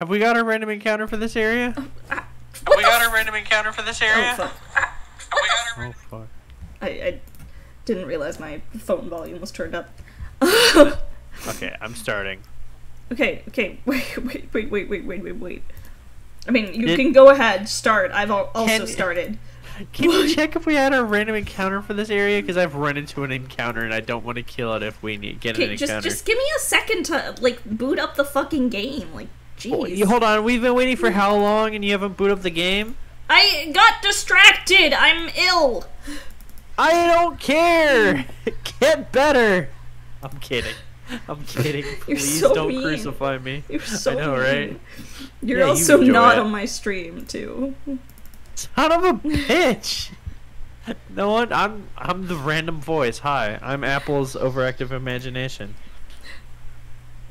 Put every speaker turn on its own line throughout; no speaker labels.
Have we got a random encounter for this area?
Uh, Have
we got a random encounter for this area?
Oh, fuck.
Have we got a
Oh fuck.
I, I didn't realize my phone volume was turned up.
Okay, I'm starting.
okay, okay, wait, wait, wait, wait, wait, wait, wait, wait. I mean, you
Did-
can go ahead, start. I've al- also
Can-
started.
Can you check if we had a random encounter for this area? Because I've run into an encounter and I don't want to kill it if we need get an
Okay, just
encounter.
just give me a second to like boot up the fucking game. Like, Jeez.
you- hold on, we've been waiting for hmm. how long and you haven't booted up the game?
I got distracted. I'm ill.
I don't care. Hmm. Get better. I'm kidding. I'm kidding.
You're
Please
so
don't
mean.
crucify me.
You're so
I know,
mean.
right?
You're
Yeah,
also
enjoy
not
it.
on my stream too.
Son of a bitch. No one. I'm. I'm the random voice. Hi, I'm Apple's overactive imagination.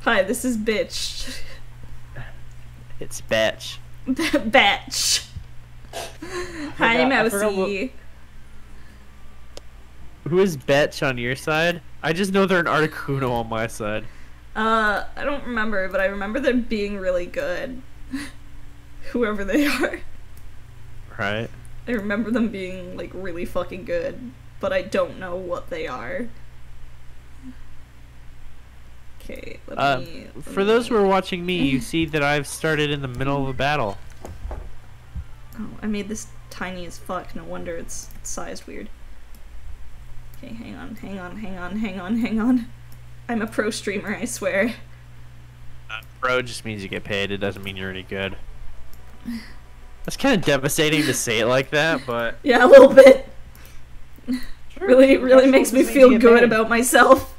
Hi, this is bitch.
It's Batch.
Batch. Hi,
forgot- I forgot
Mousy.
Who is Batch on your side? I just know they're an Articuno on my side.
Uh, I don't remember, but I remember them being really good. Whoever they are.
Right.
I remember them being, like, really fucking good, but I don't know what they are. Okay, let
Uh,
me. let
for those who are watching me, you see that I've started in the middle of a battle.
Oh, I made this tiny as fuck. No wonder it's sized weird. Okay, hang on, hang on, hang on, hang on, hang on. I'm a pro streamer, I swear.
Uh, pro just means you get paid. It doesn't mean you're any good. That's kind of devastating to say it like that, but
Yeah, a little bit. Really, really makes me feel good about myself.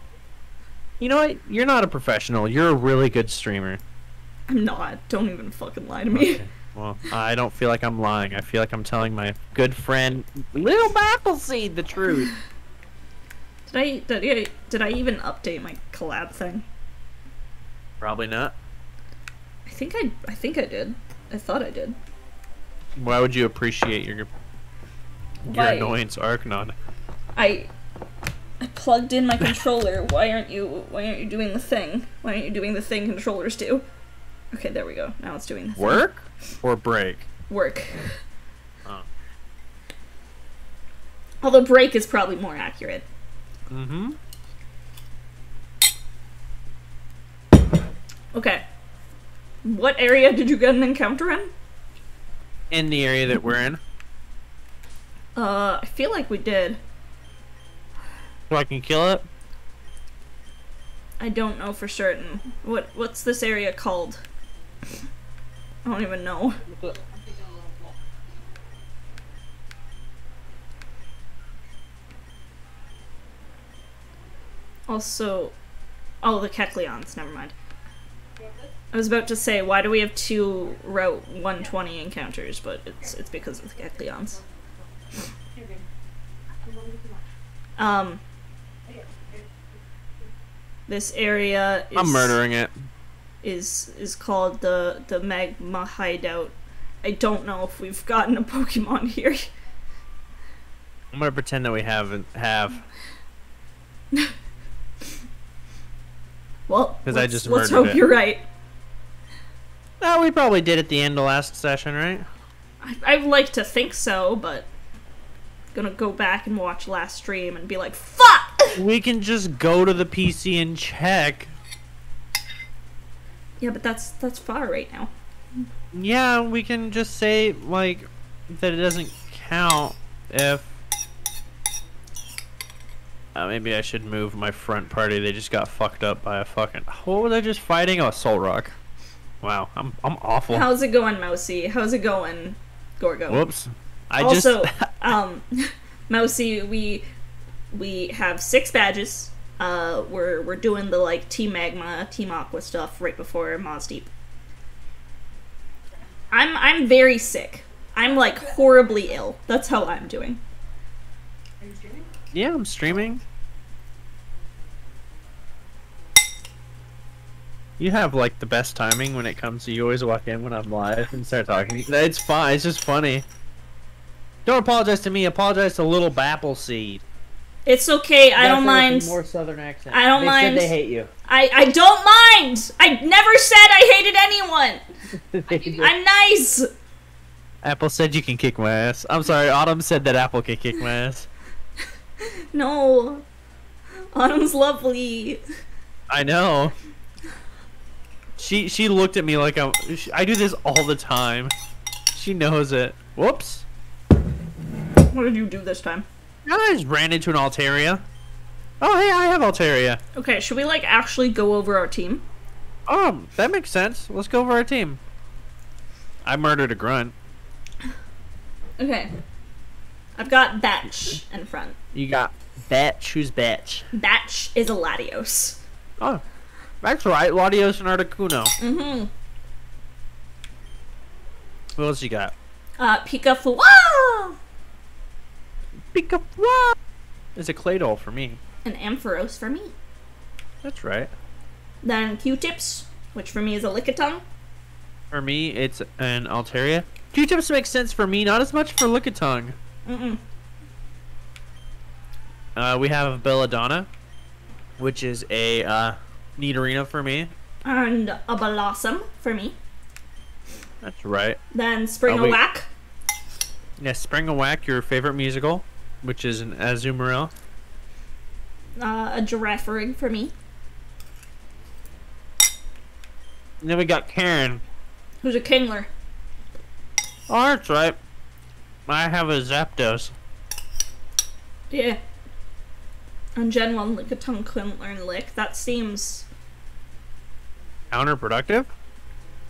You know what? You're not a professional. You're a really good streamer.
I'm not. Don't even fucking lie to me.
Okay. Well, I don't feel like I'm lying. I feel like I'm telling my good friend Little Appleseed the truth.
Did I did I did I even update my collab thing?
Probably not.
I think I I think I did. I thought I did.
Why would you appreciate your your
Why?
annoyance, Arknon?
I I plugged in my controller. Why aren't you why aren't you doing the thing? Why aren't you doing the thing controllers do? Okay, there we go. Now it's doing the thing.
Work or break?
Work.
Oh.
Although break is probably more accurate.
Mm-hmm.
Okay. What area did you get an encounter in?
In the area that we're in,
Uh, I feel like we did.
So I can kill it.
I don't know for certain. What what's this area called? I don't even know. Also, oh, the Kecleons. Never mind. I was about to say, why do we have two Route 120 encounters? But it's it's because of the Kecleons. Um, this area is
I'm murdering it.
is is called the the magma hideout. I don't know if we've gotten a Pokemon here.
I'm gonna pretend that we haven't have.
Well,
'Cause I just
let's hope
it.
you're right.
No, we probably did at the end of last session, right?
I, I'd like to think so, but gonna go back and watch last stream and be like, "Fuck!"
We can just go to the PC and check.
Yeah, but that's that's far right now.
Yeah, we can just say like that it doesn't count if. Uh, maybe I should move my front party. They just got fucked up by a fucking. What were they just fighting? Oh, Solrock. Wow, I'm I'm awful.
How's it going, Mousy? How's it going, Gorgo?
Whoops. I
also,
just.
um, Mousy, we we have six badges. Uh, we're we're doing the like Team Magma, Team Aqua stuff right before Mossdeep. I'm I'm very sick. I'm like horribly ill. That's how I'm doing. Are you streaming?
Yeah, I'm streaming. You have like the best timing when it comes to you always walk in when I'm live and start talking. It's fine. It's just funny. Don't apologize to me. Apologize to little Bappleseed.
It's okay. I don't mind.
More southern accent.
I don't
they
mind.
Said they hate you.
I, I don't mind. I never said I hated anyone. I'm nice.
Apple said you can kick my ass. I'm sorry, Autumn said that Apple can kick my ass.
No. Autumn's lovely.
I know. She she looked at me like I'm. she- I do this all the time. She knows it. Whoops.
What did you do this time?
I just ran into an Altaria. Oh hey, I have Altaria.
Okay, should we like actually go over our team?
Um, that makes sense. Let's go over our team. I murdered a grunt.
Okay. I've got Batch in front.
You got Batch. Who's Batch?
Batch is a Latios.
Oh, that's right. Latios and Articuno.
Mm-hmm.
What else you got?
Uh, Pika Fua!
Pika It's a Claydol for me.
An Ampharos for me.
That's right.
Then Q-Tips, which for me is a Lickitung.
For me, it's an Altaria. Q-tips makes sense for me, not as much for Lickitung.
Mm-mm.
Uh, we have Belladonna, which is a uh, Nidorina for me.
And a Blossom for me.
That's right.
Then
Oh,
Spring
wait.
Whack.
Yeah, Spring and Whack, your favorite musical, which is an Azumarill.
Uh, a Girafarig for me.
And then we got Karen.
Who's a Kingler.
Oh, that's right. I have a Zapdos.
Yeah. And Gen 1 Lickitung couldn't learn Lick. That seems...
Counterproductive?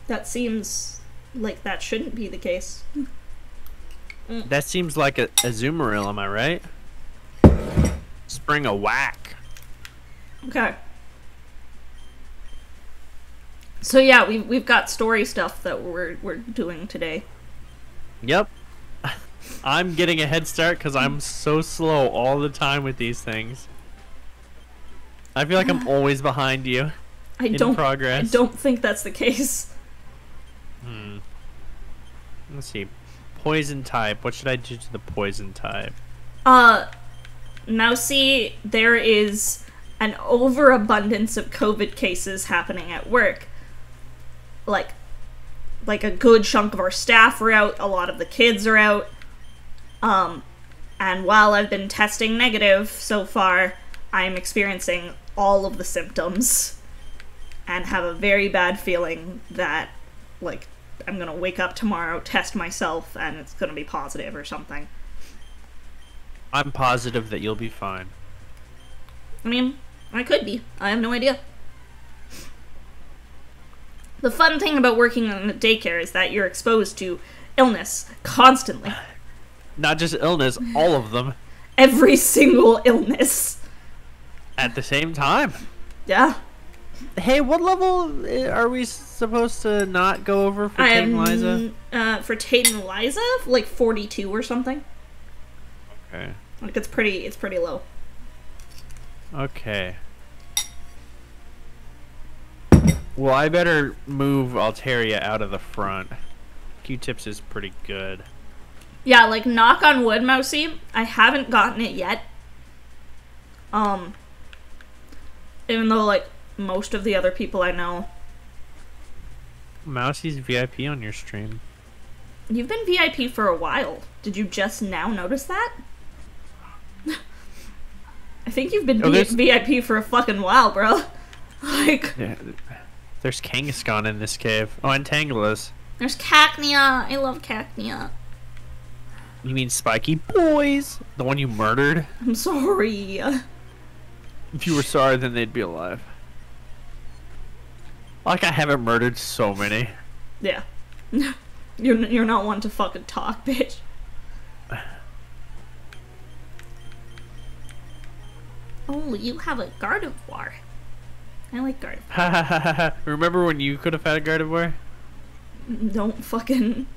That seems like that shouldn't be the case.
That seems like a Azumarill, am I right? Spring a Whack.
Okay. So yeah, we we've got story stuff that we're we're doing today.
Yep. I'm getting a head start because I'm so slow all the time with these things. I feel like I'm always behind you.
I
In
don't
progress.
I don't think that's the case.
Hmm. Let's see. Poison type. What should I do to the poison type?
Uh Mousy, there is an overabundance of COVID cases happening at work. Like like a good chunk of our staff are out, a lot of the kids are out. Um and while I've been testing negative so far, I'm experiencing all of the symptoms and have a very bad feeling that like I'm going to wake up tomorrow, test myself and it's going to be positive or something.
I'm positive that you'll be fine.
I mean, I could be. I have no idea. The fun thing about working in a daycare is that you're exposed to illness constantly.
Not just illness, all of them
Every single illness.
at the same time.
Yeah.
Hey, what level uh, are we supposed to not go over for
I
Tate and Liza?
uh, for Tate and Liza, like 42 or something.
Okay.
Like it's pretty it's pretty low.
Okay. Well, I better move Altaria out of the front. Q-tips is pretty good.
Yeah, like knock on wood, Mousy. I haven't gotten it yet. Um even though like most of the other people I know
Mousie's VIP on your stream.
You've been VIP for a while. Did you just now notice that? I think you've been
Oh,
VIP for a fucking while, bro. Like,
Yeah. There's Kangaskhan in this cave. Oh, and Tangalus.
there's Cacnea. I love Cacnea.
You mean Spiky Boys? The one you murdered?
I'm sorry.
If you were sorry, then they'd be alive. Like I haven't murdered so many.
Yeah. You're, you're not one to fucking talk, bitch. Oh, you have a Gardevoir. I like Gardevoir.
Remember when you could have had a Gardevoir?
Don't fucking.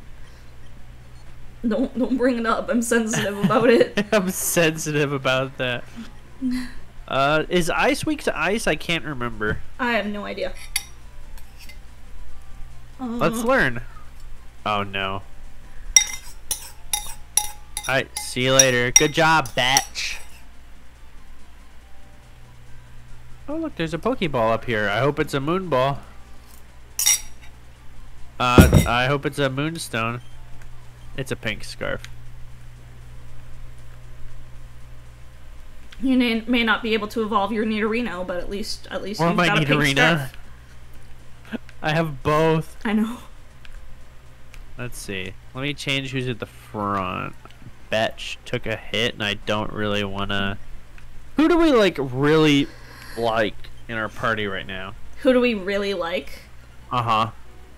Don't don't bring it up. I'm sensitive about it.
I'm sensitive about that. Uh, is ice weak to ice? I can't remember.
I have no idea.
Let's learn. Oh no. Alright, see you later. Good job, batch. Oh look, there's a Pokeball up here. I hope it's a moon ball. Uh, I hope it's a moonstone. It's a pink scarf.
You may, may not be able to evolve your Nidorino, but at least at least
Or
you've
my
got a pink
Nidorina.
scarf.
I have both.
I know.
Let's see. Let me change who's at the front. Betch took a hit, and I don't really wanna. Who do we like really like in our party right now?
Who do we really like?
Uh huh.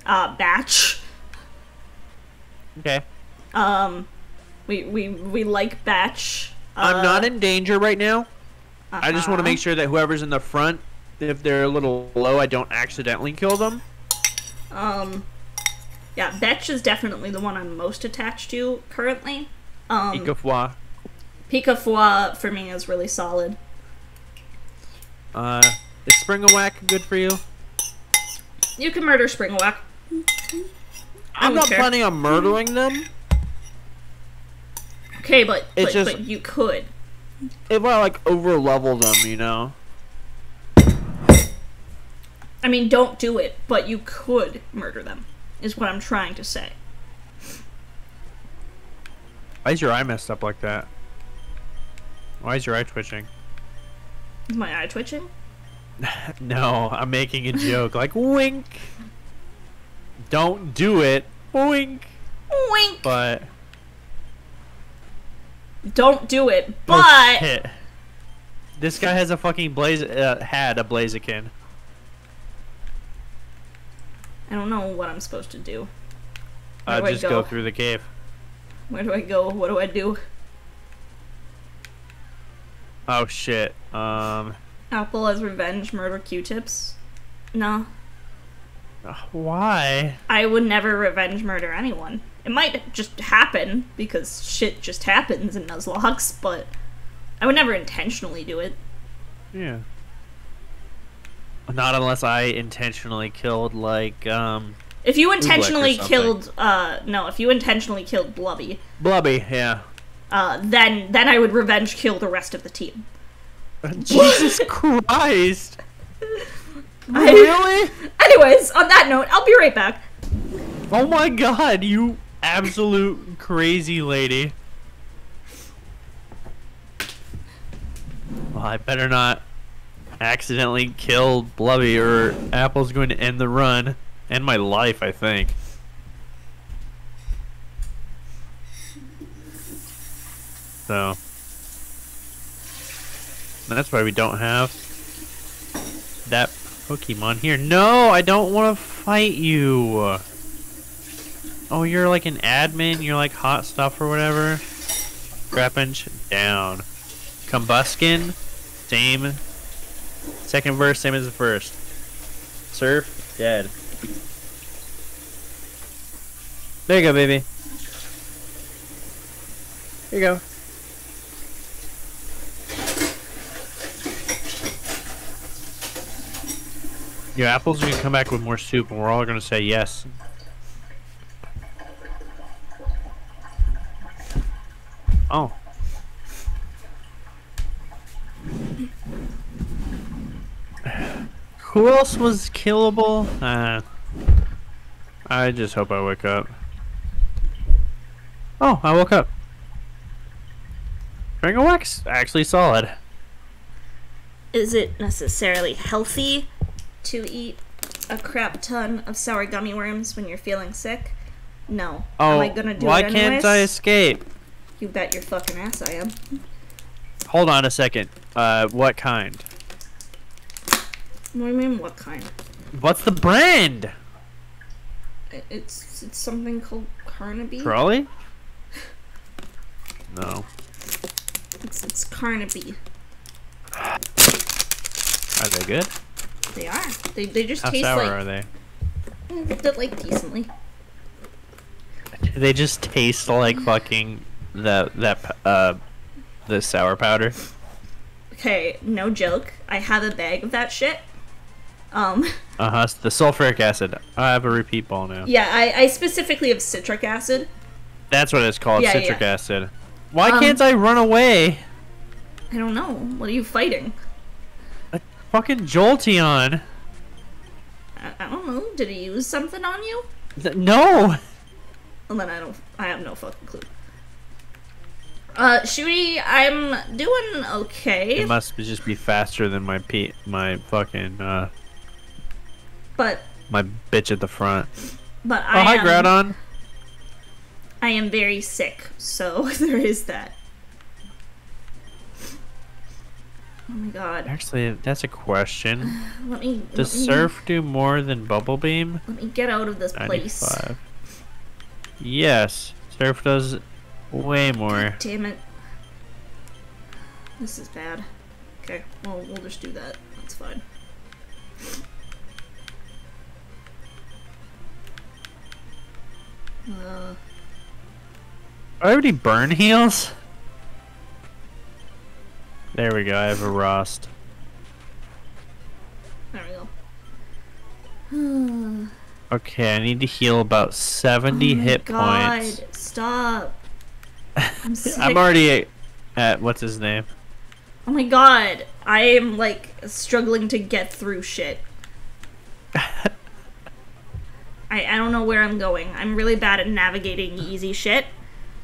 Uh, Batch.
Okay.
Um, we we we like Batch.
I'm not
Uh,
in danger right now. Uh -huh. I just want to
uh-huh.
make sure that whoever's in the front, if they're a little low, I don't accidentally kill them.
Um, yeah, Betch is definitely the one I'm most attached to currently. Um. Pika for me is really solid.
Uh, is Springawak good for you?
You can murder Springawak. I
I'm not
care.
planning on murdering them.
Okay, but
It's
but,
just-
but you could.
If I like over level them, you know.
I mean, don't do it, but you could murder them. Is what I'm trying to say.
Why is your eye messed up like that? Why is your eye twitching?
Is my eye twitching?
No, I'm making a joke. Like wink. Don't do it. Wink.
Wink.
But
Don't do it,
oh,
but
shit. This guy has a fucking blaze uh, had a blaziken.
I don't know what I'm supposed to do.
Uh,
Where do I
just
go?
go through the cave.
Where do I go? What do I do?
Oh shit. Um.
Apple as revenge, murder Q-tips. No,
uh, Why?
I would never revenge murder anyone. It might just happen because shit just happens in Nuzlocke, but I would never intentionally do it.
Yeah. Not unless I intentionally killed like um
If you intentionally killed, uh, no, if you intentionally killed Blubby,
Blubby. Yeah.
uh, then then I would revenge kill the rest of the team.
Jesus Christ.
I-
Really?
Anyways, on that note, I'll be right back.
Oh my god, you absolute crazy lady. Well, I better not accidentally kill Blubby or Apple's going to end the run. End my life, I think. So. That's why we don't have that Pokemon here. No, I don't want to fight you. Oh, you're like an admin. You're like hot stuff or whatever. Scrappinch down. Combusken, same. Second verse, same as the first. Surf, dead. There you go, baby. Here you go. Your apples are gonna come back with more soup, and we're all gonna say yes. Oh. Who else was killable? Uh, I just hope I wake up. Oh, I woke up. Ring of wax? Actually solid.
Is it necessarily healthy to eat a crap ton of sour gummy worms when you're feeling sick? No.
Oh,
Am I gonna do
why
it anyways?
can't I escape?
You bet your fucking ass I am.
Hold on a second. Uh, what kind?
What do you mean, what kind?
What's the brand?
It's it's something called Carnaby.
Trolli? No.
It's it's Carnaby.
Are they good?
They are. They they just
How
taste
sour
like
are they?
eh, they're like decently.
They just taste like fucking that that uh the sour powder.
Okay, no joke. I have a bag of that shit. Um,
Uh huh. The sulfuric acid. I have a repeat ball now.
yeah, I, I specifically have citric acid.
That's what it's called.
Yeah,
citric
yeah.
acid. Why
Um,
can't I run away?
I don't know. What are you fighting?
A fucking Jolteon.
I, I don't know. Did he use something on you?
Th- No.
Well, then I don't. I have no fucking clue. Uh, Shooty, I'm doing okay,
It must just be faster than my pe- my fucking uh
but
my bitch at the front.
but
Oh,
I
hi,
am
Groudon.
I am very sick, so there is that. Oh my god.
Actually, that's a question.
Let me
Does
let me,
Surf do more than Bubble Beam?
let me get out of this place.
95. Yes, Surf does way more.
Damn it. This is bad. Okay, well we'll just do that. That's fine. Uh,
I already burn heals. There we go. I have a rust.
there we go.
Okay, I need to heal about 70
Oh my
hit
God,
points.
Stop. I'm sick.
I'm already at what's his name?
Oh my god, I am like struggling to get through shit. I, I don't know where I'm going. I'm really bad at navigating easy shit.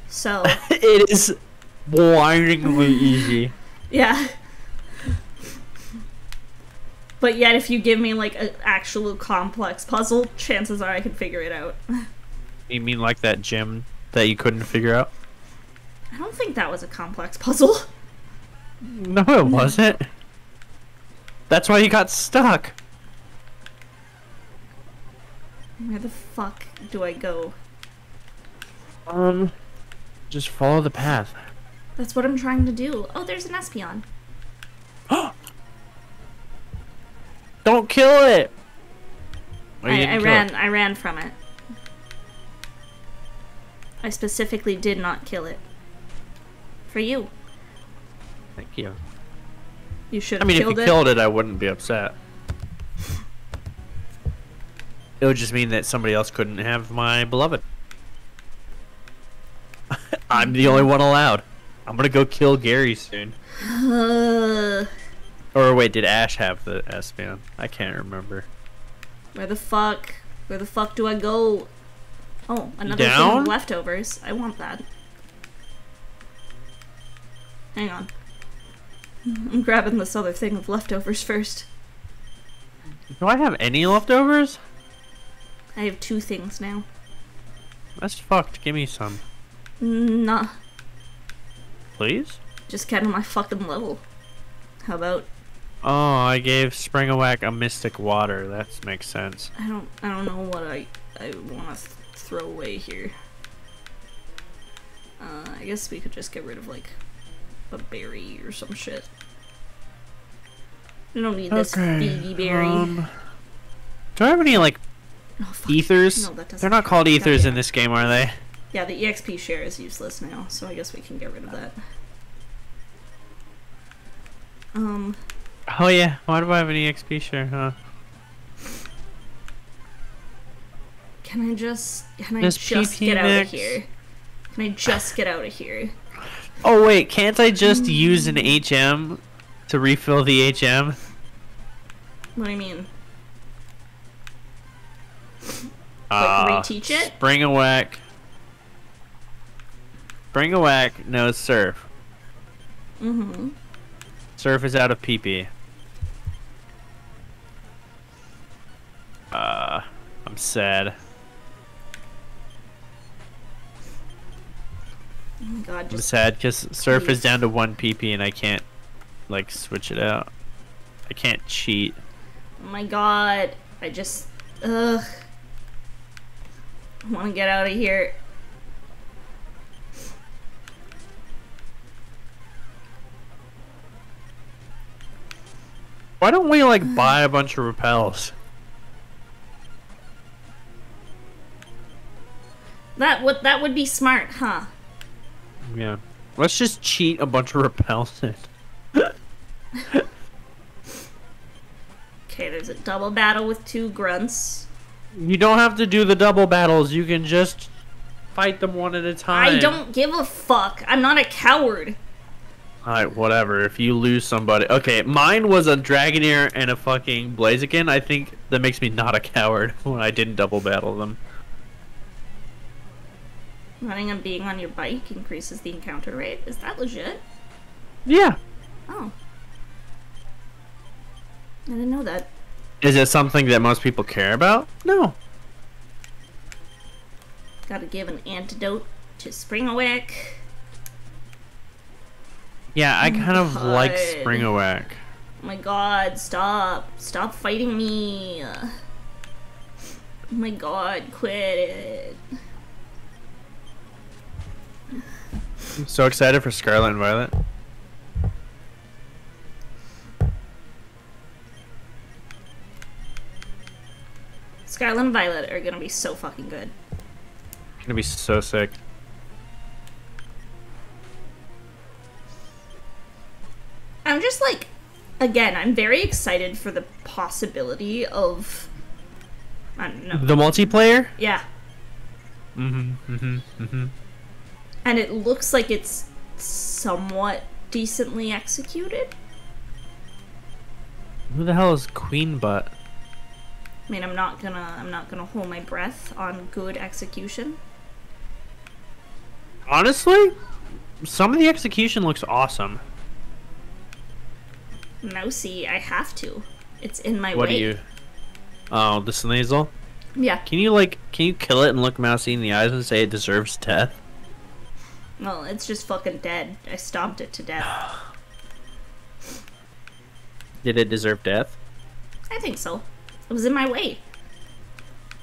So,
it is blindingly easy.
yeah. But yet, if you give me like an actual complex puzzle, chances are I can figure it out.
You mean like that gym that you couldn't figure out?
I don't think that was a complex puzzle.
No, it wasn't. That's why you got stuck.
Where the fuck do I go?
Um, just follow the path.
That's what I'm trying to do. Oh, there's an Espeon.
Don't kill it.
I, ran.
It.
I ran from it. I specifically did not kill it. For you,
Thank you.
you should
I mean, if you
it.
killed it, I wouldn't be upset. It would just mean that somebody else couldn't have my beloved. I'm the only one allowed. I'm gonna go kill Gary soon. Or wait, did Ash have the Espeon? I can't remember.
where the fuck? Where the fuck do I go? Oh, another thing of leftovers. I want that. Hang on. I'm grabbing this other thing of leftovers first.
Do I have any leftovers?
I have two things now.
That's fucked. Give me some,
Nah,
please.
just get on my fucking level. How about
Oh, I gave Springawak a Mystic Water. That makes sense.
I don't I don't know what I I want to th- throw away here. Uh, I guess we could just get rid of like a berry or some shit. We don't need this baby berry.
Um, do I have any like
oh,
ethers?
No, that doesn't
They're not called ethers in this game, are they?
Yeah, the EXP share is useless now, so I guess we can get rid of that. Um,
Oh yeah. Why do I have an EXP share? Huh?
can I just can I
Does
just get out of here? Can I just get out of here?
Oh wait, can't I just use an HM to refill the HM?
What do you mean?
Uh,
reteach it?
Springawak. Springawak knows surf.
Mm-hmm.
Surf is out of PP. Uh, I'm sad.
My god,
I'm sad because surf is down to one PP and I can't like switch it out. I can't cheat.
Oh my god. I just. Ugh. I want to get out of here.
Why don't we like buy a bunch of repels?
That would that would be smart, huh?
Yeah. Let's just cheat a bunch of repels in.
Okay, there's a double battle with two grunts.
You don't have to do the double battles. You can just fight them one at a time.
I don't give a fuck. I'm not a coward.
Alright, whatever. If you lose somebody. Okay, mine was a Dragonair and a fucking Blaziken. I think that makes me not a coward when I didn't double battle them.
Running and being on your bike increases the encounter rate. Is that legit?
Yeah.
Oh. I didn't know that.
Is it something that most people care about? No.
Gotta give an antidote to Springawak.
Yeah, I kind of oh like
God.
Springawak.
Oh my god, stop. Stop fighting me. Oh my god, quit it.
I'm so excited for Scarlet and Violet.
Scarlet and Violet are gonna be so fucking good.
Gonna be so sick.
I'm just like, again, I'm very excited for the possibility of. I don't know.
The multiplayer?
Yeah.
Mm-hmm. Mm-hmm. Mm-hmm.
And it looks like it's somewhat decently executed.
Who the hell is Queen Butt?
I mean, I'm not gonna, I'm not gonna hold my breath on good execution.
Honestly, some of the execution looks awesome.
Mousy, I have to. It's in my
What
way.
do you? Oh, the Sneasel.
Yeah.
Can you like? Can you kill it and look Mousy in the eyes and say it deserves death?
Well, it's just fucking dead. I stomped it to death.
Did it deserve death?
I think so. It was in my way.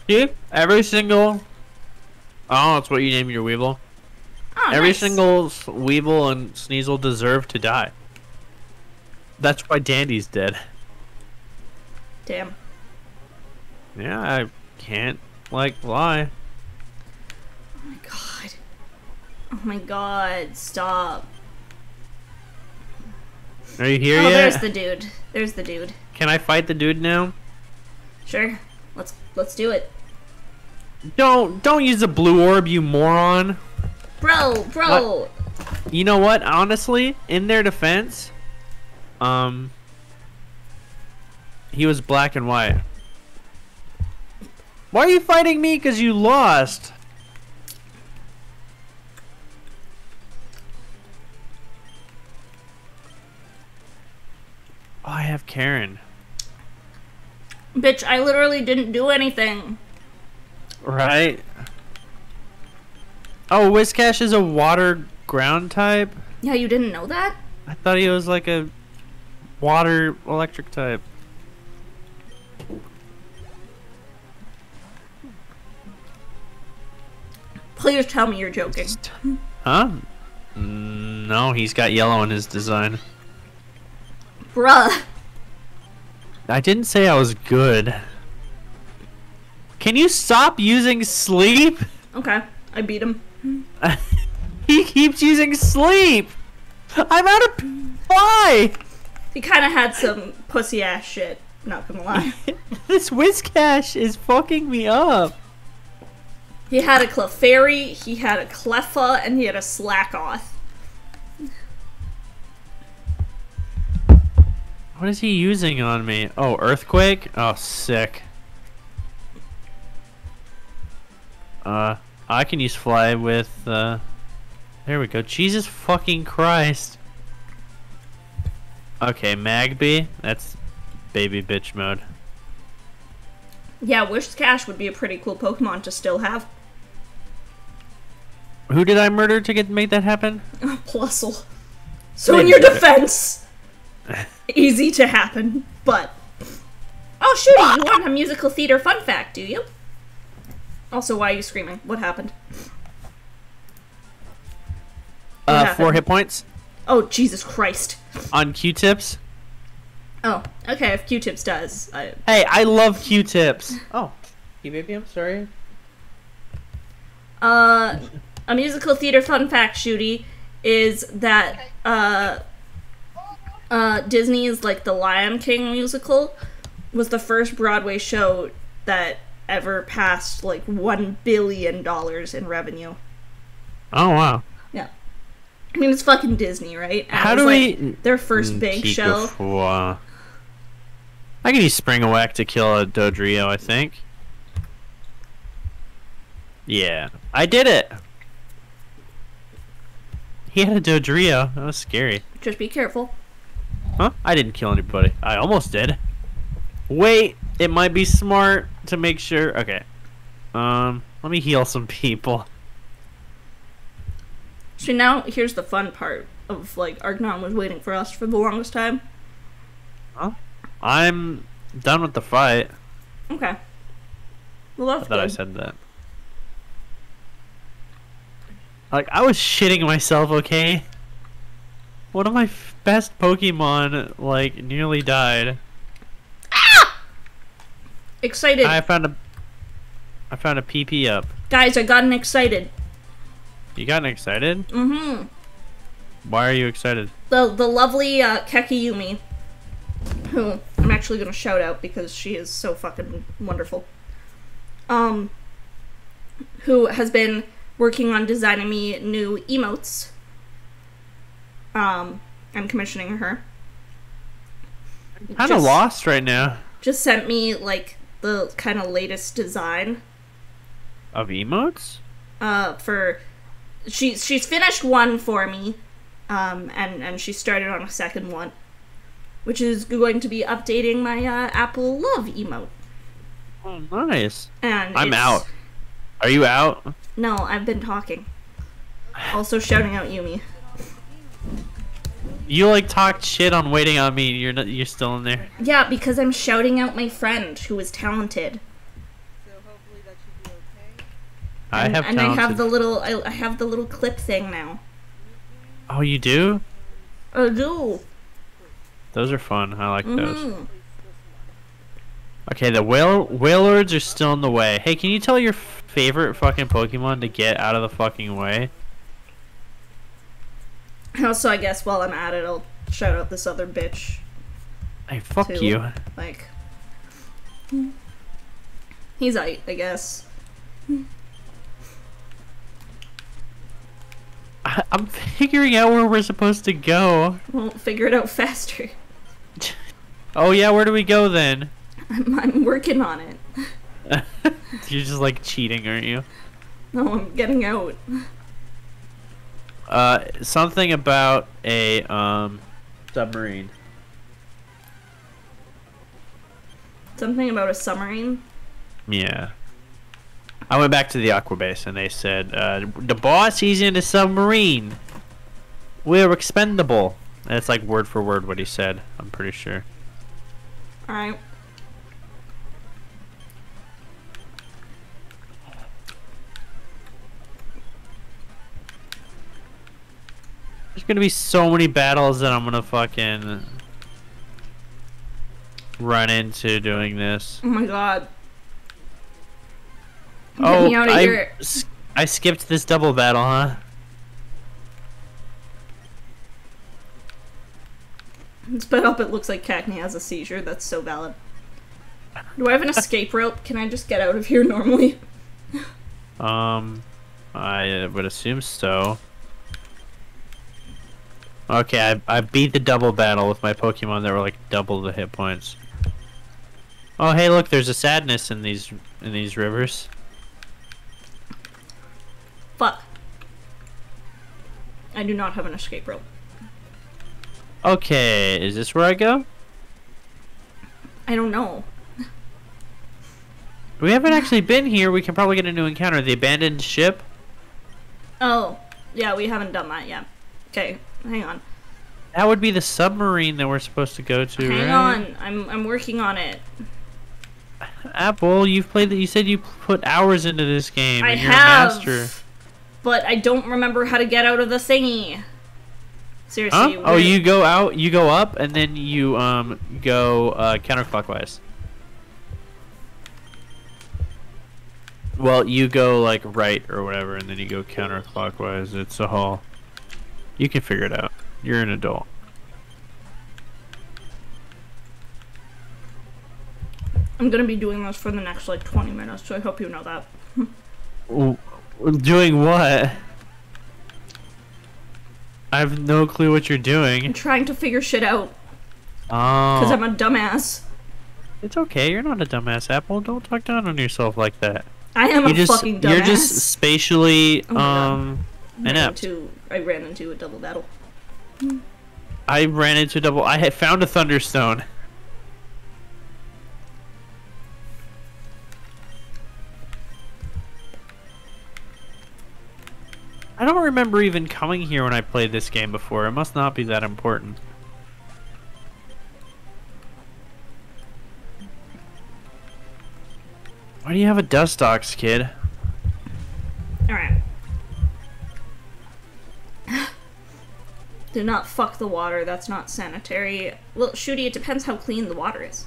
See, every single. Oh, that's what you name your Weavile.
Oh,
Every
nice.
single Weavile and Sneasel deserve to die. That's why Dandy's dead.
Damn.
Yeah, I can't like lie.
Oh my god. Oh my god. Stop.
Are you here
oh,
yet?
there's the dude. There's the dude.
Can I fight the dude now?
Sure. Let's let's do it.
Don't don't use the blue orb, you moron.
Bro, bro.
You know what? Honestly, in their defense, um, he was black and white. Why are you fighting me? Cause you lost. Oh, I have Karen.
Bitch, I literally didn't do anything.
Right. Oh, Whiscash is a water ground type.
Yeah, you didn't know that?
I thought he was like a water electric type.
Please tell me you're joking.
Huh? Mm, No, he's got yellow in his design.
Bruh.
I didn't say I was good. Can you stop using sleep?
Okay, I beat him.
he keeps using sleep. I'm out of why?
He kind of had some pussy ass shit. Not gonna lie.
this Whiscash is fucking me up.
He had a Clefairy, he had a Cleffa, and he had a Slakoth.
What is he using on me? Oh, earthquake? Oh, sick. Uh, I can use fly with, uh, there we go. Jesus fucking Christ. Okay, Magby. That's baby bitch mode.
Yeah, Whiscash would be a pretty cool Pokemon to still have.
Who did I murder to get make that happen?
Plusle. So in your defense, easy to happen, but oh shoot, you want a musical theater fun fact, do you? Also, why are you screaming? What happened?
Uh,
happened?
four hit points
Oh Jesus Christ!
on Q-tips.
Oh, okay. If Q-Tips does, I,
Hey, I love Q-tips. Oh, hey baby, I'm sorry.
Uh, a musical theater fun fact, Shooty, is that uh, uh, Disney's like the Lion King musical was the first Broadway show that ever passed like one billion dollars in revenue.
Oh wow.
Yeah. I mean, it's fucking Disney, right? And
How
was,
do
like,
we-
Their first
Mm,
big show.
I can use Spring Awack to kill a Dodrio, I think. Yeah, I did it. He had a Dodrio. That was scary.
Just be careful.
Huh? I didn't kill anybody. I almost did. Wait, it might be smart to make sure. Okay. Um, let me heal some people.
So now here's the fun part of like Arknon was waiting for us for the longest time. Huh?
I'm done with the fight.
Okay. Well,
I
that's
thought I said that. Like, I was shitting myself, okay? Of my f- best Pokemon, like, nearly died. Ah!
Excited,
I found a... I found a PP up.
guys! I gotten excited.
You gotten excited?
Mm-hmm.
Why are you excited?
The the lovely uh, Kekiyumi, who I'm actually gonna shout out because she is so fucking wonderful. Um, who has been working on designing me new emotes. Um, I'm commissioning her.
Kind of lost right now.
Just sent me like the kind of latest design.
Of emotes?
uh for she's she's finished one for me um and and she started on a second one which is going to be updating my uh, apple love emote
Oh, nice.
and
I'm out. Are you out?
no i've been talking also shouting out yumi
You, like, talked shit on waiting on me. You're not, you're still in there.
yeah because i'm shouting out my friend who is talented
So hopefully that should be okay.
I
and,
have
and
talented...
i have the little I, I have the little clip thing now
Oh, you do?
i do
Those are fun. I like those.
Mhm.
Okay, the whale Wailords are still in the way. Hey, can you tell your f- favorite fucking Pokemon to get out of the fucking way?
also i guess while i'm at it i'll shout out this other bitch
Hey, fuck
Two.
you.
Like, he's I, I guess.
I- I'm figuring out where we're supposed to go.
We'll figure it out faster.
Oh yeah, where do we go then?
I'm, I'm working on it.
You're just like cheating, aren't you?
No, I'm getting out.
Uh, something about a um submarine.
Something about a submarine.
Yeah. I went back to the aqua base and they said, uh, the boss, he's in a submarine. We're expendable. And it's like word for word what he said, I'm pretty sure.
Alright.
There's gonna be so many battles that I'm gonna fucking run into doing this.
Oh my god. Get
oh,
me out of
I,
here.
s- I skipped this double battle, huh?
Sped up, it looks like Cackney has a seizure. That's so valid. Do I have an escape rope? Can I just get out of here normally?
Um, I would assume so. Okay, I, I beat the double battle with my Pokemon that were like double the hit points. Oh, hey, look, there's a sadness in these in these rivers.
Fuck. I do not have an escape rope.
Okay, is this where I go?
I don't know.
We haven't actually been here. We can probably get a new encounter. The abandoned ship.
Oh, yeah, we haven't done that yet. Okay, hang on.
That would be the submarine that we're supposed to go to,
Hang
right?
on. I'm I'm working on it.
Apple, you've played. The, you said you put hours into this game.
I
and you're
have.
a master.
But I don't remember how to get out of the thingy. Seriously.
Huh? Oh, you go out, you go up, and then you um go uh, counterclockwise. Well, you go like right or whatever, and then you go counterclockwise. It's a hall. You can figure it out. You're an adult.
I'm gonna be doing this for the next like 20 minutes, so I hope you know that.
Doing what? I have no clue what you're doing.
I'm trying to figure shit out
Oh,
because I'm a dumbass.
it's okay. You're not a dumbass, Apple. Don't talk down on yourself like that.
I am
You
a
just,
fucking dumbass.
you're just spatially
Oh my God.
Um, inept.
into, I ran into a double battle.
I ran into a double. I had found a thunderstone. I don't remember even coming here when I played this game before. It must not be that important. Why do you have a Dustox, kid?
Alright. Do not fuck the water, that's not sanitary. Well, Shooty, it depends how clean the water is.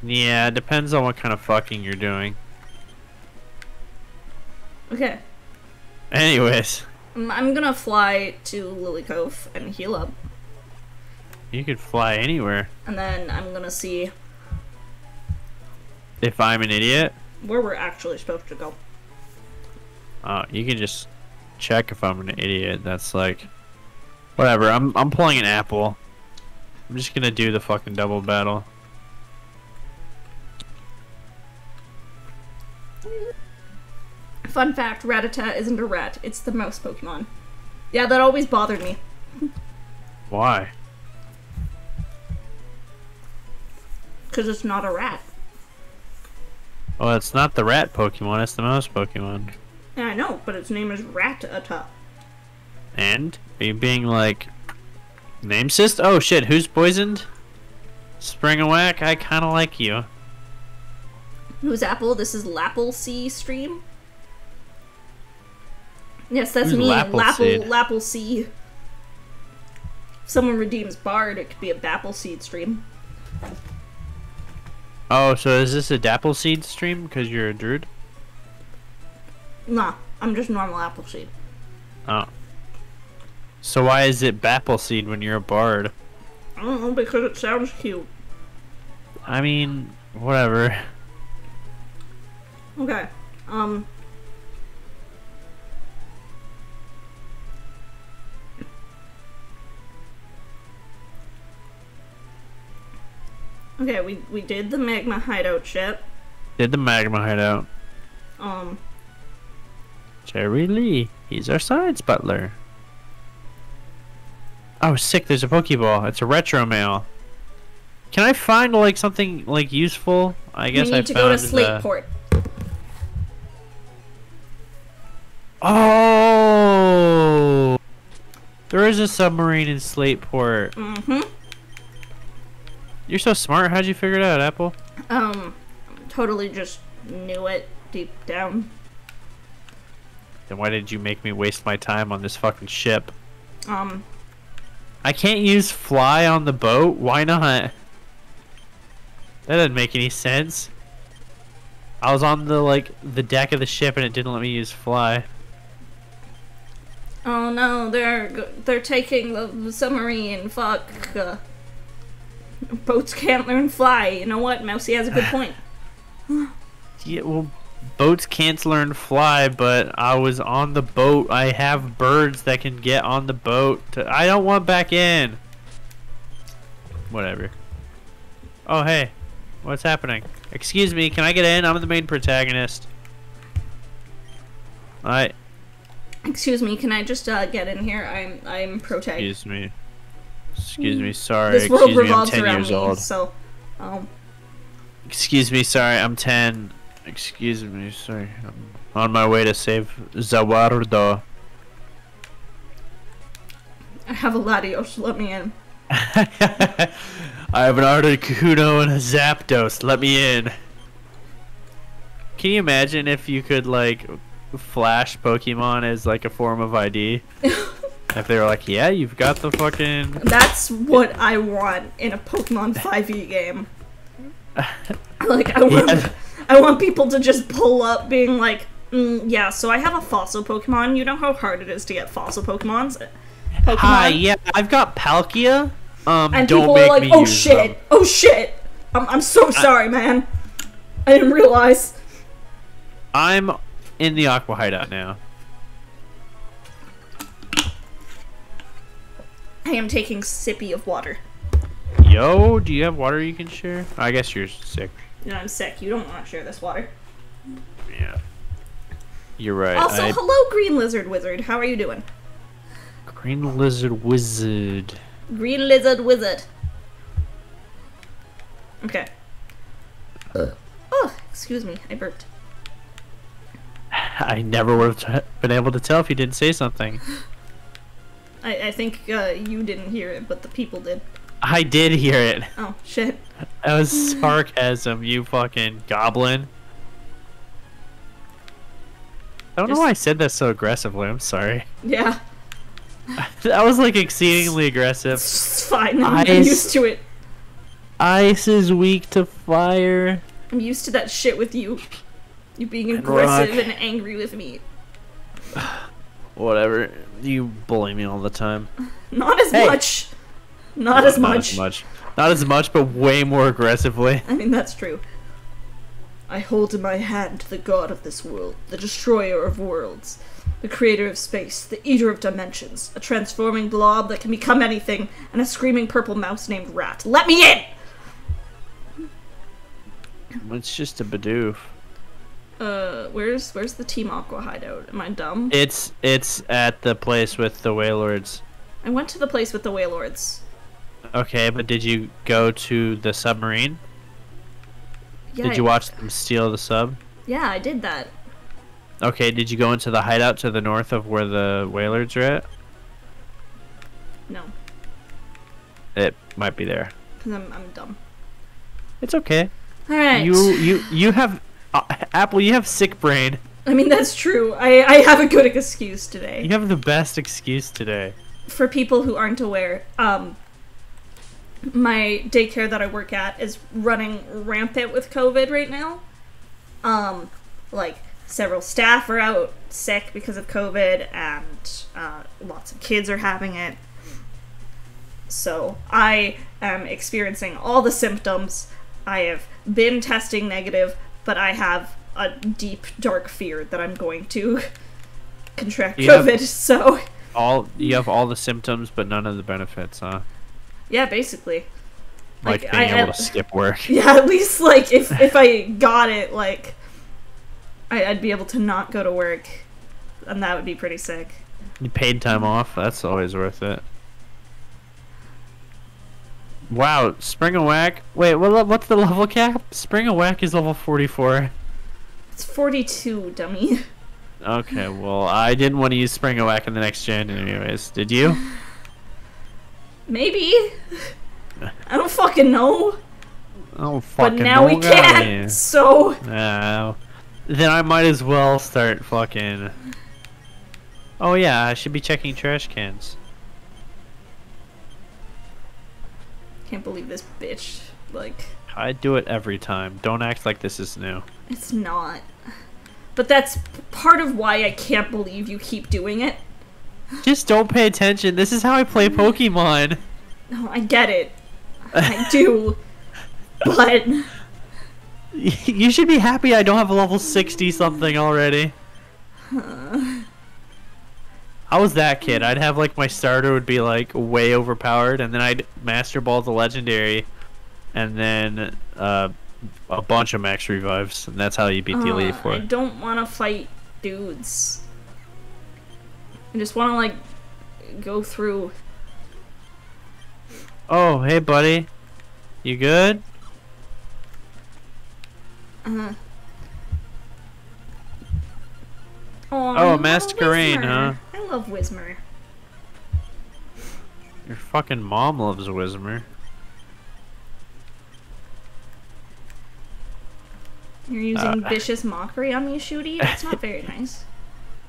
Yeah, it depends on what kind of fucking you're doing.
Okay.
Anyways,
Um, I'm gonna fly to Lilycove and heal up.
you could fly anywhere.
And then I'm gonna see
If I'm an idiot,
where we're actually supposed to go.
uh, you can just check if I'm an idiot. That's like, whatever. I'm I'm pulling an apple. I'm just gonna do the fucking double battle.
Fun fact, Rattata isn't a rat, it's the mouse Pokemon. Yeah, that always bothered me.
Why?
Because it's not a rat.
Well, it's not the rat Pokemon. It's the mouse Pokemon.
Yeah, I know, but its name is Rattata.
And are you being like, name cyst? Oh shit! Who's poisoned? Spring a whack. I kind of like you.
Who's Apple? This is Lapple C stream. Yes, that's
Who's
me.
Lapple
Lapple? C. If someone redeems Bard, it could be a Bapple Seed stream.
Oh, so is this a Dapple Seed stream? Because you're a druid?
Nah, I'm just normal Apple Seed.
Oh. So why is it Bappleseed when you're a bard?
I don't know because it sounds cute.
I mean, whatever.
Okay. Um. Okay, we we did the magma hideout shit.
Did the magma hideout.
Um,
Jerry Lee. He's our science butler. Oh, sick. There's a Pokeball. It's a retro mail. Can I find like something like useful? I guess I
we
guess
need
I
to go to
found the-
Slateport.
Oh, there is a submarine in Slateport.
Mm-hmm.
You're so smart. How'd you figure it out, Apple?
Um, totally just knew it deep down.
Then why did you make me waste my time on this fucking ship?
Um,
I can't use fly on the boat. Why not? That doesn't make any sense. I was on the like the deck of the ship and it didn't let me use fly.
oh no, they're they're taking the submarine. Fuck. Uh, boats can't learn fly. You know what? Mousy has a good point.
Yeah, well, boats can't learn fly, but I was on the boat. I have birds that can get on the boat. To, I don't want back in. Whatever. Oh hey, what's happening? Excuse me, can I get in? I'm the main protagonist. Alright.
Excuse me, can I just uh, get in here? I'm I'm protag.
excuse me. Excuse me, sorry.
This world
Excuse me, I'm ten
around
years
me,
old.
so um,
Excuse me, sorry, I'm 10. Excuse me, sorry. I'm on my way to save Zawardo.
I have a Latios. Let me in.
I have an Articuno and a Zapdos. Let me in. Can you imagine if you could, like, flash Pokemon as, like, a form of ID? if they were like, yeah, you've got the fucking...
That's what I want in a Pokemon 5e game. Like I want,
Yeah.
I want people to just pull up, being like, mm, "Yeah, so I have a fossil Pokemon. You know how hard it is to get fossil Pokemons." Pokemon.
Hi, yeah, I've got Palkia. Um,
and
don't
people are like, "Oh shit!
them."
Oh shit! I'm I'm so sorry, man. I didn't realize."
I'm in the Aqua Hideout now.
I am taking sippy of water.
Yo, do you have water you can share? I guess you're sick.
You know, I'm sick. You don't want to share this water.
Yeah. You're right.
Also,
I-
hello, Green Lizard Wizard. How are you doing?
Green Lizard Wizard.
Green Lizard Wizard. Okay. Oh, excuse me. I burped.
I never would have t- been able to tell if you didn't say something.
I, I think uh, you didn't hear it, but the people did.
I did hear it.
Oh, shit.
That was sarcasm, you fucking goblin. I don't know why I said that so aggressively. I'm sorry.
Yeah.
That was like exceedingly aggressive.
It's fine. I'm, I'm
Ice.
used to it.
Ice is weak to fire.
I'm used to that shit with you. You being
And
aggressive
rock.
and angry with me.
Whatever. You bully me all the time.
Not as
Hey.
much. Not as
Not
much.
as much. Not as much, but way more aggressively.
I mean, that's true. I hold in my hand the god of this world, the destroyer of worlds, the creator of space, the eater of dimensions, a transforming blob that can become anything, and a screaming purple mouse named Rat. Let me in!
It's just a Bidoof.
Uh, where's where's the Team Aqua hideout? Am I dumb?
It's it's at the place with the Wailords.
I went to the place with the Wailords.
Okay, but did you go to the submarine?
Yeah,
Did you watch them steal the sub?
Yeah, I did that.
Okay, did you go into the hideout to the north of where the whalers are at?
No,
It might be there.
because I'm I'm dumb.
It's okay.
All right.
You you you have uh, Apple. You have sick brain.
I mean, that's true. I I have a good excuse today.
You have the best excuse today.
for people who aren't aware, um, my daycare that I work at is running rampant with COVID right now. Um, like several staff are out sick because of COVID, and uh, lots of kids are having it. So I am experiencing all the symptoms. I have been testing negative, but I have a deep, dark fear that I'm going to contract
You
COVID. So.
All you have all the symptoms, but none of the benefits, huh?
Yeah, basically.
Like,
Like,
being
I-
able
I-
to skip work.
Yeah, at least like if if I got it, like I, I'd be able to not go to work, and that would be pretty sick.
You paid time off. That's always worth it. Wow, Spring of Whack. Wait, what? What's the level cap? Spring of Whack is level forty-four.
It's forty two, dummy.
Okay, well, I didn't want to use Spring of Whack in the next gen, anyways. Did you?
Maybe. I don't fucking know.
Oh,
But
fucking
now we can't. So
No. Then I might as well start fucking. Oh yeah, I should be checking trash cans.
can't believe this bitch. Like
I do it every time. Don't act like this is new.
it's not. But that's part of why I can't believe you keep doing it.
Just don't pay attention. This is how I play Pokemon.
No, I get it. I do. But
You should be happy I don't have a level 60 something already. Huh. I was that kid. I'd have like my starter would be like way overpowered, and then I'd master ball the legendary, and then uh, a bunch of max revives, and that's how you beat the elite Four.
I don't want to fight dudes. I just want to like go through.
Oh, hey buddy, you good?
Uh, oh,
Oh,
I
Masquerain, huh?
I love Whismur.
Your fucking mom loves Whismur.
You're using
Uh.
vicious mockery on me, Shooty. That's not very nice.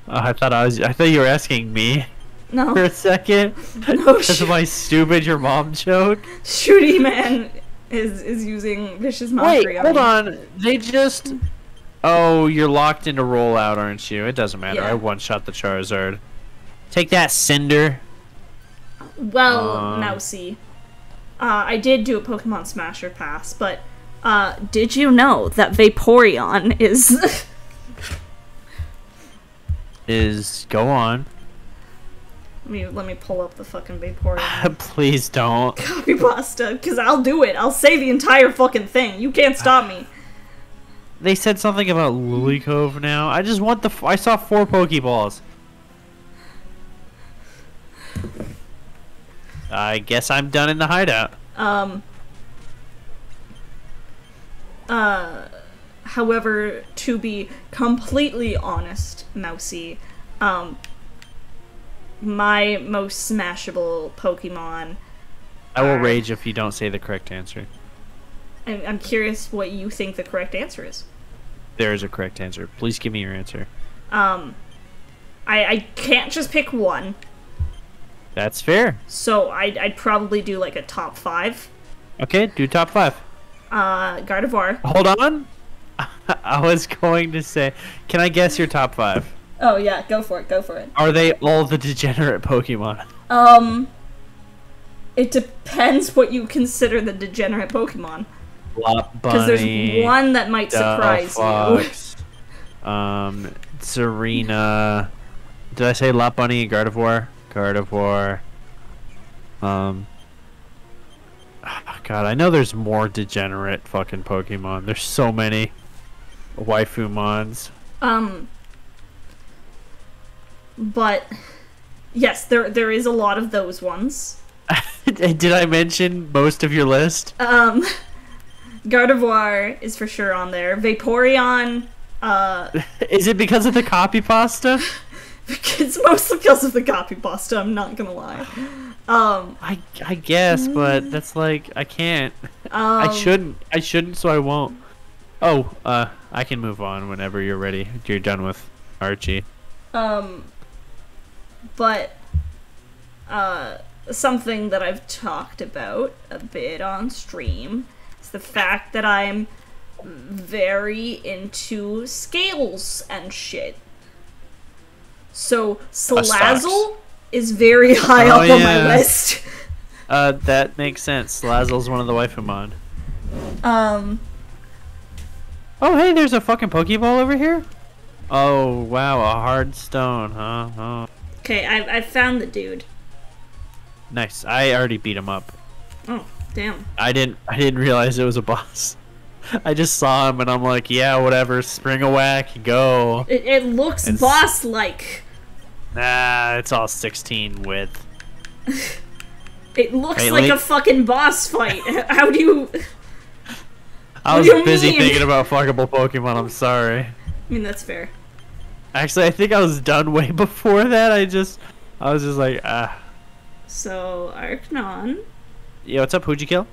Oh, I thought I was. I thought you were asking me
No.
for a second.
no,
Because of my stupid your mom joke.
Shooty man is is using vicious mockery
Wait, hold on. They just. Oh, you're locked into rollout, aren't you? It doesn't matter.
Yeah.
I one shot the Charizard. Take that, Cinder.
Well,
Um,
Mousy, uh, I did do a Pokemon Smasher pass, but uh, did you know that Vaporeon is
Is go on.
Let me let me pull up the fucking Vaporeon
Please don't.
copy pasta, because I'll do it. I'll say the entire fucking thing. You can't stop me.
They said something about Lilycove now. I just want the. F- I saw four Pokeballs. I guess I'm done in the hideout.
Um. Uh. However, to be completely honest, Mousy, um, my most smashable Pokemon.
I will
Alright.
rage if you don't say the correct answer.
I'm, I'm curious what you think the correct answer is.
There is a correct answer. Please give me your answer.
Um, I I can't just pick one,
That's fair.
so I'd I'd probably do like a top five.
Okay, do top five.
Uh, Gardevoir.
Hold on. I was going to say, can I guess your top five?
Oh yeah, go for it. Go for it.
Are they all the degenerate Pokemon?
Um, it depends what you consider the degenerate Pokemon. Because there's one that might surprise you.
Um, Serena. Did I say Lopunny? Gardevoir. Gardevoir. Um. God, I know there's more degenerate fucking Pokemon. There's so many. Waifumons.
Um, but yes, there there is a lot of those ones.
Did I mention most of your list?
Um, Gardevoir is for sure on there. Vaporeon, uh,
Is it because of the copy pasta?
it's mostly because of the copy pasta. I'm not gonna lie. Um,
I I guess, but that's like I can't.
um
I shouldn't. I shouldn't, so I won't. Oh, uh, I can move on whenever you're ready. You're done with Archie.
Um, but uh, something that I've talked about a bit on stream is the fact that I'm very into scales and shit. So
sucks.
Salazzle is very high
Oh,
up on my list.
Uh, that makes sense. Lazel's one of the Waifumon.
Um,
Oh, hey, there's a fucking Pokeball over here. Oh, wow, a hard stone, huh? Oh,
okay, I've, I've found the dude.
nice. I already beat him up.
Oh, damn.
I didn't. I didn't realize it was a boss. I just saw him and I'm like, yeah, whatever. Spring a whack, go.
It, it looks
It's-
boss like.
Nah, it's all 16 width.
It looks
Hey,
like
Link-
a fucking boss fight. How do you.
I was busy
mean?
thinking about fuckable Pokemon. I'm sorry.
I mean, that's fair.
Actually, I think I was done way before that. I just, I was just like, ah.
So, Arknon,
Yeah, what's up, Who'd you kill?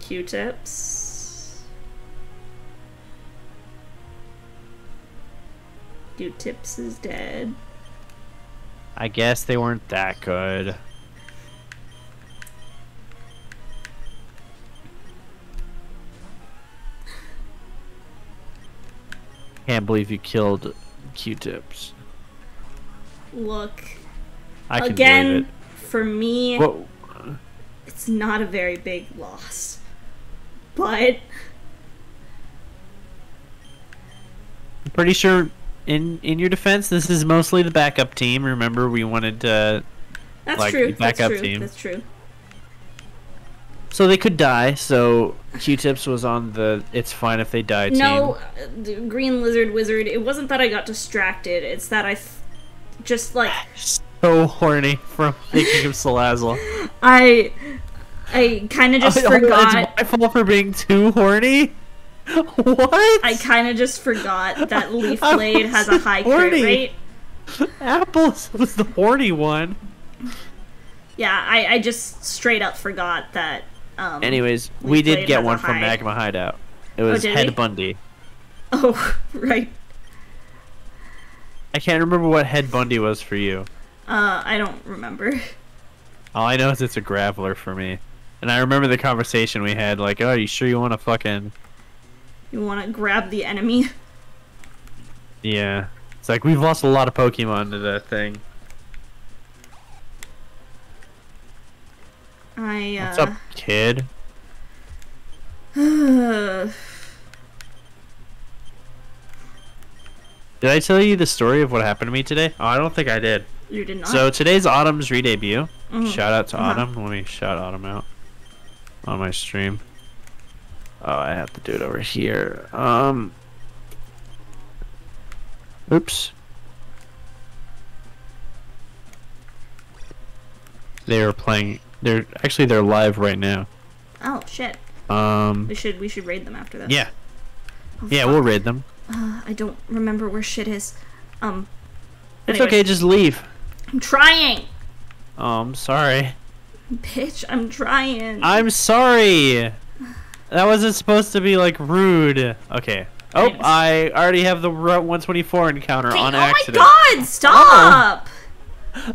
Q-tips. Q-tips is dead.
I guess they weren't that good. Can't believe you killed Q-tips.
Look,
I
again, for me.
What?
it's not a very big loss. But,
I'm pretty sure, in in your defense, this is mostly the backup team. Remember, we wanted to,
that's
Like,
true. That's
backup
true.
team.
That's true.
So they could die. So Q-tips was on the. It's fine if they die team.
No, the Green Lizard Wizard, it wasn't that I got distracted. It's that I just, like,
so horny from thinking of Salazzle.
I I kind of just
Oh,
forgot.
It's my fault for being too horny. What?
I kind of just forgot that Leaf Blade has a high
horny.
crit rate.
Apples was the horny one.
Yeah, I, I just straight up forgot that. Um,
Anyways, we did get one from Magma Hideout. It was
did
Head
we?
Bundy.
Oh, right.
I can't remember what Head Bundy was for you.
Uh, I don't remember.
All I know is it's a graveler for me. And I remember the conversation we had, like, oh, you sure you want to fucking...
You want to grab the enemy?
Yeah. It's like, we've lost a lot of Pokemon to that thing.
I. Uh,
What's up, kid?
Uh,
Did I tell you the story of what happened to me today? Oh, I don't think I did.
You did not.
So today's Autumn's re-debut.
Mhm.
Shout out to
Uh-huh.
Autumn. Let me shout Autumn out on my stream. Oh, I have to do it over here. Um. Oops. They are playing. They're actually they're live right now.
oh shit.
Um.
We should we should raid them after this.
Yeah.
Oh,
Yeah,
fuck.
we'll raid them.
Uh, I don't remember where shit is. Um.
It's okay. Just leave.
I'm trying.
Oh, I'm sorry.
Bitch, I'm trying.
I'm sorry. That wasn't supposed to be like rude. Okay. Oh,
Anyways.
I already have the Route 124 encounter on
oh
accident.
my god! Stop.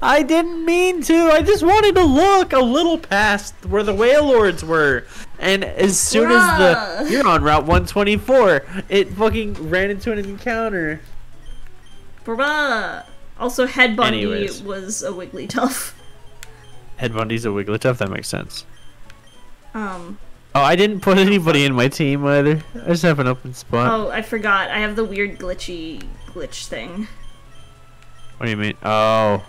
I didn't mean to. I just wanted to look a little past where the Wailords were. And as soon as the you're on Route 124, it fucking ran into an encounter.
Bruh. Also, Head Bundy
Anyways.
was a Wigglytuff.
Head Bundy's a Wigglytuff. That makes sense.
Um.
Oh, I didn't put anybody in my team either. I just have an open spot.
Oh, I forgot. I have the weird glitchy glitch thing
What do you mean? Oh,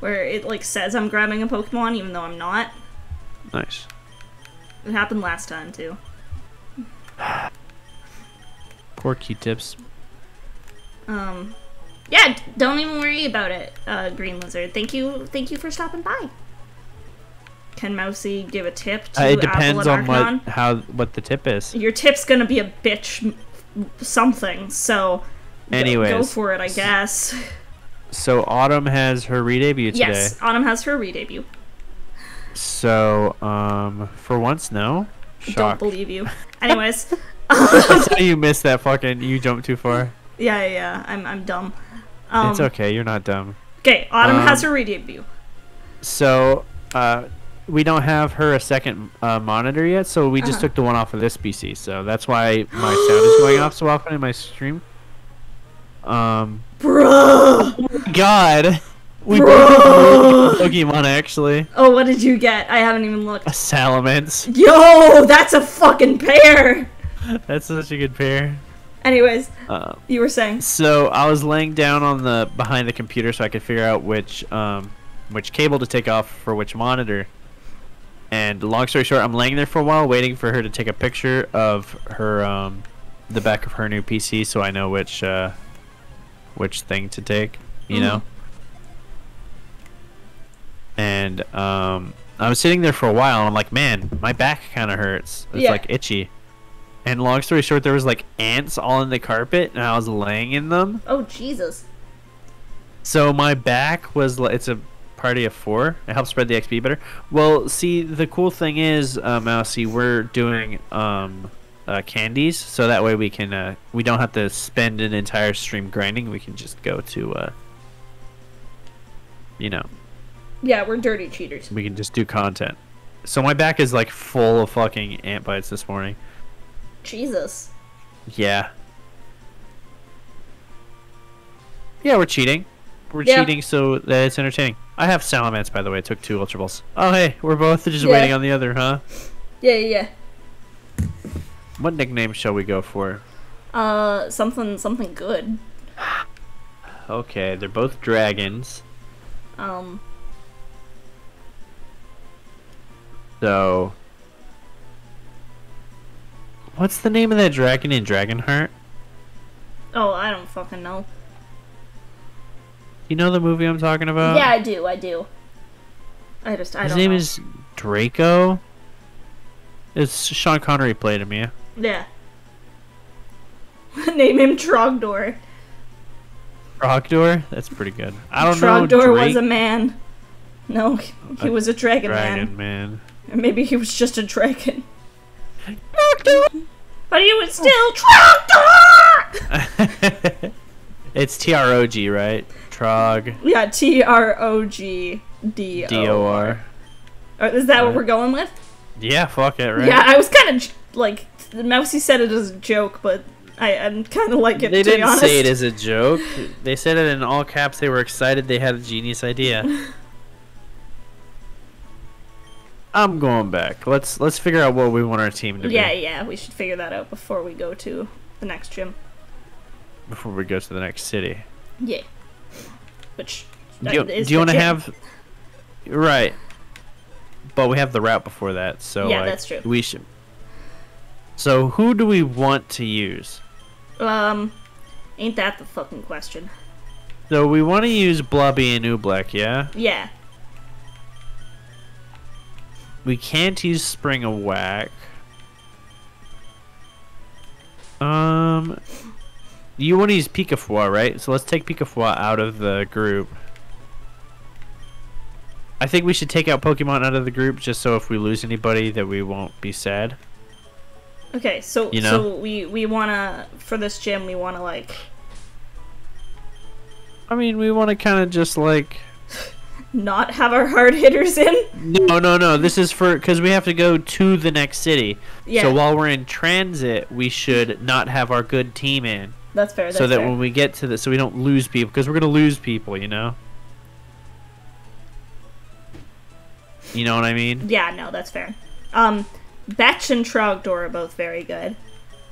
where it like says I'm grabbing a Pokemon even though I'm not.
nice.
It happened last time too.
Poor Q-tips.
Um. Yeah, don't even worry about it, uh, Green Lizard. Thank you, thank you for stopping by. Can Mousy give a tip to
Uh, it depends on
Arknon?
what how what the tip is.
Your tip's gonna be a bitch something, so go- go for it, I guess.
So Autumn has her re-debut today.
Yes, Autumn has her re-debut.
So um, for once, no.
Don't believe you. Anyways,
That's how you missed that fucking. You jumped too far.
yeah, yeah, yeah, I'm I'm dumb. Um,
it's okay. You're not dumb.
Okay, Autumn has
Um,
her re-debut.
So uh, we don't have her a second uh, monitor yet. So we just
Uh-huh.
took the one off of this PC. So that's why my sound is going off so often in my stream. Um.
Bruh!
God. We
Bro.
both Pokemon actually.
Oh, what did you get? I haven't even looked.
A Salamence.
Yo, that's a fucking pair!
That's such a good pair.
Anyways,
Uh,
you were saying.
so I was laying down on the behind the computer so I could figure out which um which cable to take off for which monitor. And long story short, I'm laying there for a while waiting for her to take a picture of her um the back of her new PC so I know which uh which thing to take, you know. And um I was sitting there for a while and I'm like, man, my back kind of hurts. It's
Yeah.
like itchy. And long story short, there was like ants all in the carpet, and I was laying in them.
Oh, Jesus.
So my back was li- it's a party of four. It helps spread the XP better. Well, see, the cool thing is, uh, Mousy, we're doing um, uh, candies, so that way we can uh, we don't have to spend an entire stream grinding. We can just go to, uh, you know,
Yeah, we're dirty cheaters.
we can just do content. So my back is like full of fucking ant bites this morning.
Jesus.
Yeah. Yeah, we're cheating. We're
Yeah.
cheating so that it's entertaining. I have Salamence, by the way. I took two Ultra Balls. Oh, hey, we're both just
Yeah.
waiting on the other, huh?
Yeah, yeah,
What nickname shall we go for?
Uh, something, something good.
Okay, they're both dragons.
Um,
So. What's the name of that dragon in Dragonheart?
oh, I don't fucking know.
You know the movie I'm talking about?
yeah, I do, I do. I just, I
His name
know.
is Draco. It's Sean Connery played him, yeah.
Yeah. Name him Trogdor.
Trogdor? That's pretty good. I don't know.
Trogdor was a man. No, he
A
was a dragon, man.
Dragon
man.
man.
Maybe he was just a dragon.
Trogdor!
But he was still Trogdor!
it's T R O G, right? Trog
yeah, T R O G D O.
D O R.
Or Is that what
uh,
we're going with?
Yeah, fuck it, right?
Yeah, I was kind of like Mousy said it as a joke, but I, I kind of like it.
They
to be
didn't
honest.
say it as a joke. They said it in all caps. They were excited. They had a genius idea. I'm going back. Let's let's figure out what we want our team to
Yeah,
be
yeah, we should figure that out before we go to the next gym.
before we go to the next city.
Yeah. Which
Do you,
is
do you want to have? Right. But we have the route before that, so
Yeah,
like,
that's true.
We should. So who do we want to use?
Um, ain't that the fucking question?
So we want to use Blubby and Oobleck, yeah.
Yeah.
We can't use Spring of Whack. Um, you want to use Pikafoie, right? So let's take Pikafoie out of the group. I think we should take out Pokemon out of the group just so if we lose anybody that we won't be sad.
Okay, so
You know?
so we we wanna for this gym we wanna like
I mean, we want to kind of just like
not have our hard hitters in.
no, no, no. This is for because we have to go to the next city.
Yeah,
So while we're in transit, we should not have our good team in.
that's fair. That's
so that
fair.
when we get to the so we don't lose people because we're gonna lose people you know you know what i mean
yeah, no, that's fair. Um, Betch and Trogdor are both very good.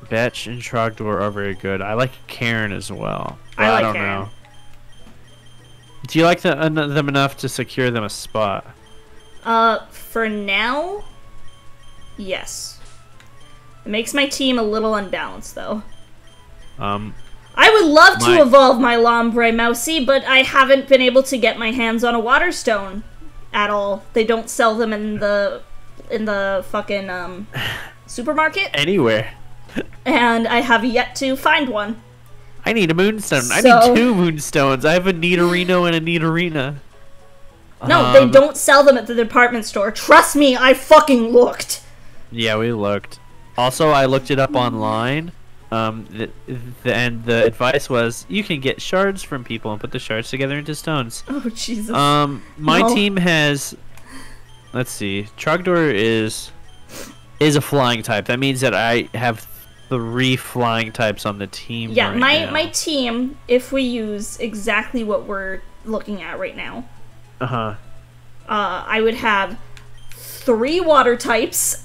Betch and Trogdor are very good. I like Karen as well.
I like
don't
Karen.
know. Do you like the, en- them enough to secure them a spot?
Uh, for now, yes. It makes my team a little unbalanced though.
Um,
I would love to evolve my Lombre Mousy, but I haven't been able to get my hands on a water stone at all. They don't sell them in the in the fucking um supermarket,
anywhere.
and I have yet to find one.
I need a moonstone. I need two moonstones. I have a Nidorino and a Nidorina.
No, they
Um,
don't sell them at the department store. Trust me, I fucking looked.
Yeah, we looked. Also, I looked it up online. Um, the, the, and the advice was you can get shards from people and put the shards together into stones.
Oh Jesus.
Um, my
No.
team has. Let's see. Trogdor is is a flying type. That means that I have three flying types on the team.
yeah,
right
my
now.
my team, if we use exactly what we're looking at right now,
Uh huh.
uh, I would have three water types,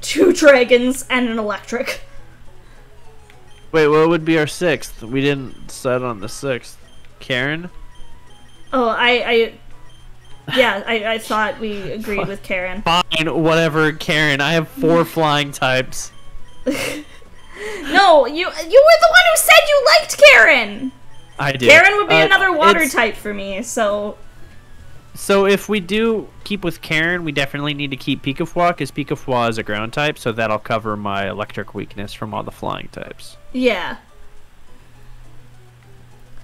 two dragons, and an electric.
Wait, what would be our sixth? We didn't set on the sixth. Karen.
Oh, I, I yeah, I, I thought we agreed with Karen.
Fine, whatever. Karen. I have four flying types.
No, you you were the one who said you liked Karen.
I did.
Karen would be
Uh,
another water
it's-
type for me. So
So if we do keep with Karen, we definitely need to keep Pikafoie, because Pikafoie is a ground type, so that'll cover my electric weakness from all the flying types.
yeah,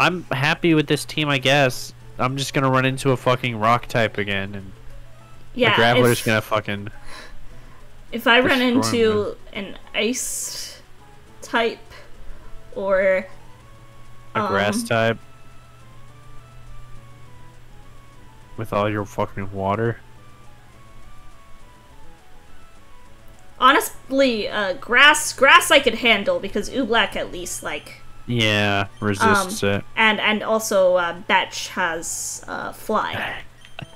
I'm happy with this team, I guess. I'm just gonna run into a fucking rock type again, and
yeah.
the Graveler's
if,
gonna fucking.
if I run into an ice type or
A grass
Um,
type. With all your fucking water.
honestly, uh, grass grass I could handle because Oobleck at least like
Yeah, resists it.
and and also uh, Betch has uh, fly,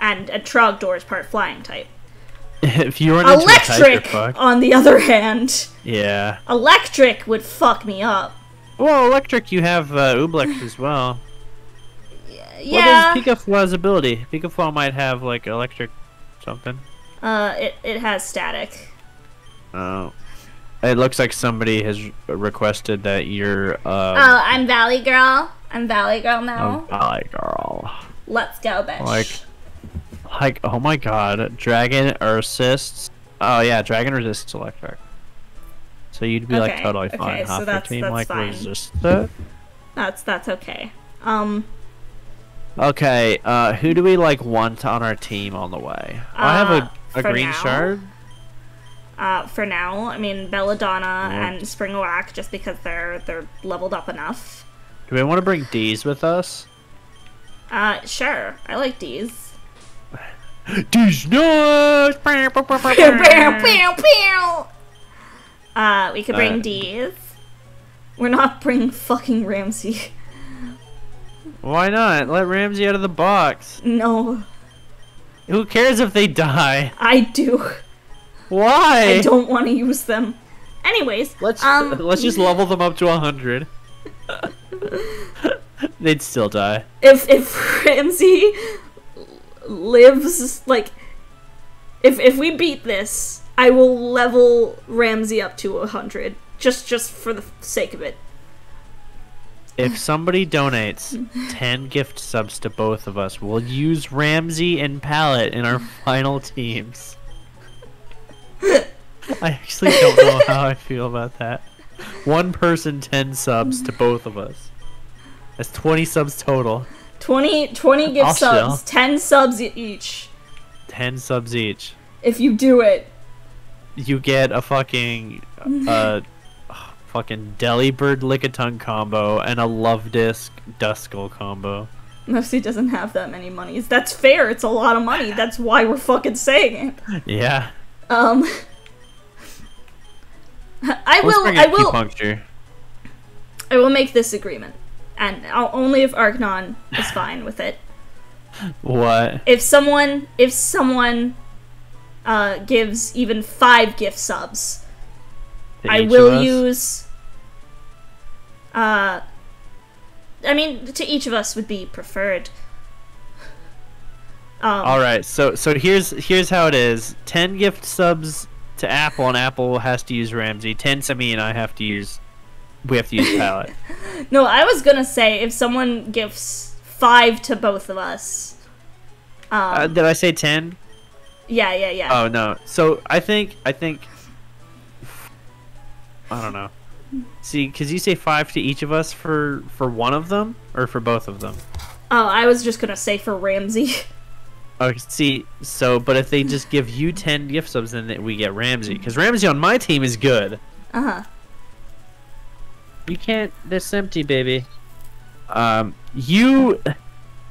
and a Trogdor is part flying type.
if you run a type,
Electric, on the other hand,
Yeah.
electric would fuck me up.
Well, electric, you have uh, Oobleck as well.
Yeah,
What is Pikafoie's ability? Pikafoie might have like electric something.
uh, it it has static.
Oh. It looks like somebody has requested that you're uh
Oh, I'm Valley Girl. I'm Valley Girl now.
a Valley girl.
Let's go, bitch.
Like like oh my god, dragon assists. Oh yeah, dragon resists electric. So you'd be like
Okay,
totally
okay,
fine.
so
Half your
that's-
team
that's
like
fine.
resist it.
that's that's okay. Um,
Okay, uh who do we like want on our team on the way? I have
Uh,
a, a green
now?
shard.
Uh, for now, I mean Belladonna
Mm.
and Springwack just because they're they're leveled up enough.
Do we want to bring D's with us?
Uh, sure. I like these.
D's nuts!
Uh, we could bring
Uh,
D's. We're not bringing fucking Ramsey.
Why not? Let Ramsey out of the box.
No,
Who cares if they die?
I do.
Why?
I don't want to use them. Anyways,
Let's
um,
let's just level them up to hundred. They'd still die.
if if Ramsey lives like if if we beat this, I will level Ramsey up to a hundred just just for the sake of it.
If somebody donates 10 gift subs to both of us, we'll use Ramsey and Pallet in our final teams. I actually don't know how I feel about that. One person, 10 subs to both of us. That's 20 subs total.
20, 20 gift
I'll
subs,
still.
10 subs each.
10 subs each.
If you do it.
You get a fucking uh fucking Delibird Lickitung combo and a Love Disc Duskull combo.
Mostly doesn't have that many monies. That's fair. It's a lot of money. That's why we're fucking saying it.
Yeah.
Um, I will. I will. I will make this agreement, and I'll, only if Arknon is fine with it.
What?
If someone, if someone, uh, gives even five gift subs,
To
I will use. Uh, I mean, to each of us would be preferred. Um,
All right, so so here's here's how it is: ten gift subs to Apple, and Apple has to use Ramsey. Ten to me, and I have to use. We have to use Palette.
No, I was gonna say if someone gives five to both of us. Um,
uh, did I say ten?
yeah, yeah, yeah.
Oh no. So I think I think. I don't know. See, because you say five to each of us for for one of them or for both of them.
Oh, I was just gonna say for Ramsey.
Oh, see, so but if they just give you ten gift subs, then we get Ramsey because Ramsey on my team is good.
uh huh.
You can't. This empty, baby. Um, you.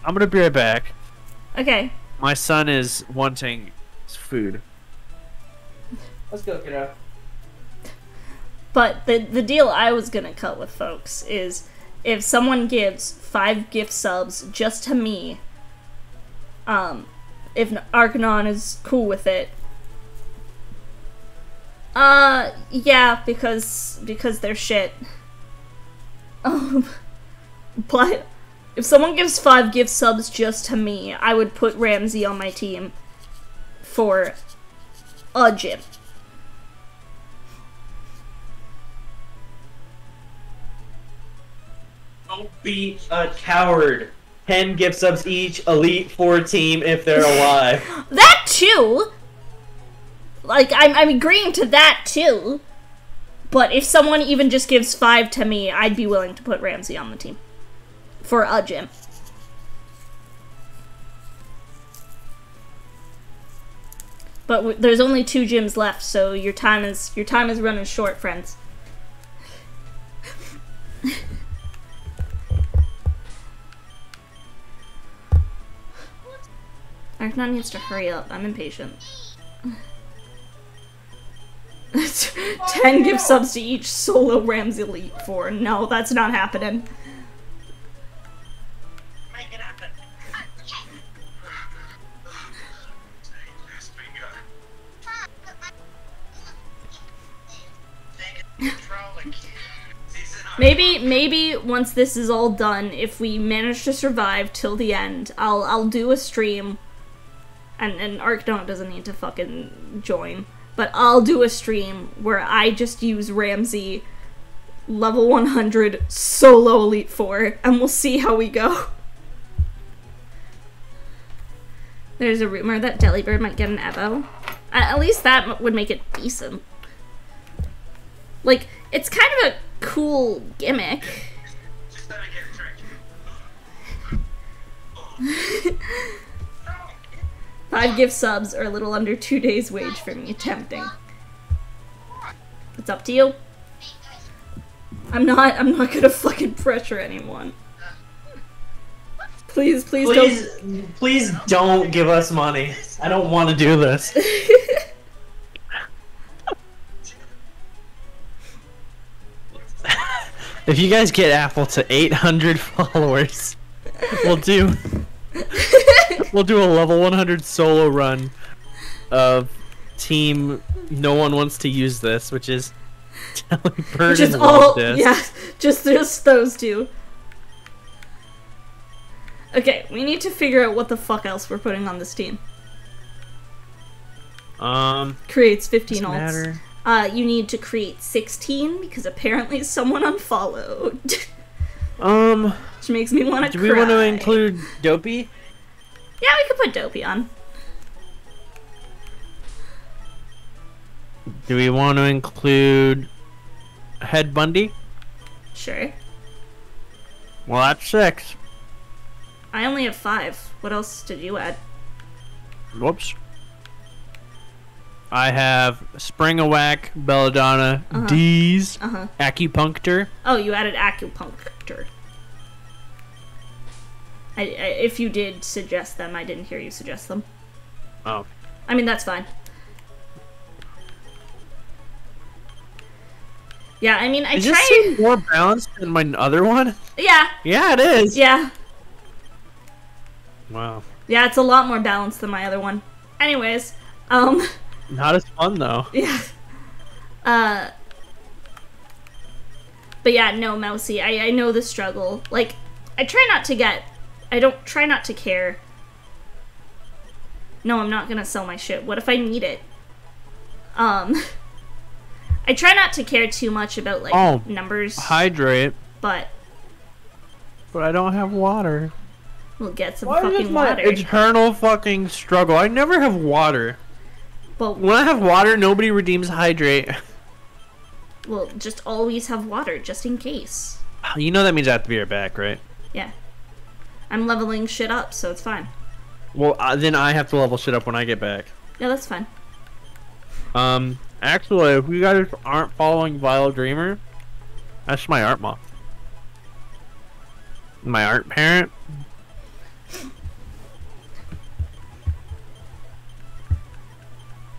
I'm gonna be right back.
Okay.
My son is wanting food. Let's go, kiddo.
But the the deal I was gonna cut with folks is if someone gives five gift subs just to me, um, if Arknon is cool with it. Uh, yeah, because because they're shit. Um, but if someone gives five gift subs just to me, I would put Ramsey on my team for a gym.
Don't be a coward. Ten gift subs each, elite four team if they're alive.
That too. Like I'm I'm agreeing to that too. But if someone even just gives five to me, I'd be willing to put Ramsey on the team for a gym. But there's only two gyms left, so your time is your time is running short, friends. Arknon needs to hurry up. I'm impatient. Ten oh, gift subs to each solo Ramsey Elite Four. No, that's not happening.
Make it happen.
Maybe, maybe once this is all done, if we manage to survive till the end, I'll I'll do a stream. And and Arcdonut doesn't need to fucking join, but I'll do a stream where I just use Ramsey, level 100 solo Elite Four, and we'll see how we go. There's a rumor that Delibird might get an Evo. At at least that would make it decent. Like, it's kind of a cool gimmick. Five gift subs are a little under two days' wage for me. Tempting. It's up to you. I'm not. I'm not gonna fucking pressure anyone. Please, please,
Please, please don't give us money. I don't want to do this. if you guys get Apple to 800 followers, we'll do we'll do a level 100 solo run of team. No one wants to use this, which is Telly Bird.
Just all.
Disc.
Yeah, just just those two. Okay, we need to figure out what the fuck else we're putting on this team.
Um,
Creates 15
doesn't
alts.
matter.
Uh, you need to create 16 because apparently someone unfollowed.
Um,
makes me want to
do
cry.
we want to include Dopey?
Yeah, we could put Dopey on.
Do we want to include Head Bundy?
Sure.
Well, that's six.
I only have five. What else did you add?
Whoops. I have Spring-a-Whack, Belladonna,
Uh-huh.
D's,
Uh huh.
Acupuncture.
Oh, you added acupuncture. I, I, if you did suggest them, I didn't hear you suggest them.
Oh,
I mean, that's fine. Yeah, I mean, I tried.
seem more balanced than my other one?
Yeah,
Yeah, it is.
yeah,
Wow.
yeah. It's a lot more balanced than my other one. Anyways, um,
Not as fun though.
yeah. Uh. But yeah, no, Mousy. I I know the struggle. Like, I try not to get. I don't try not to care. No, I'm not gonna sell my shit. What if I need it? Um. I try not to care too much about like
Oh,
numbers,
Hydrate,
but
but I don't have water.
we'll get some
Why
fucking
this my
water.
eternal fucking struggle? I never have water.
But
When I have water, nobody redeems Hydrate.
we'll just always have water just in case.
You know that means I have to be right back, right?
Yeah. I'm leveling shit up, so it's fine.
Well, uh, then I have to level shit up when I get back.
Yeah, that's fine.
Um, actually, if you guys aren't following Vile Dreamer, that's my art mom. My art parent.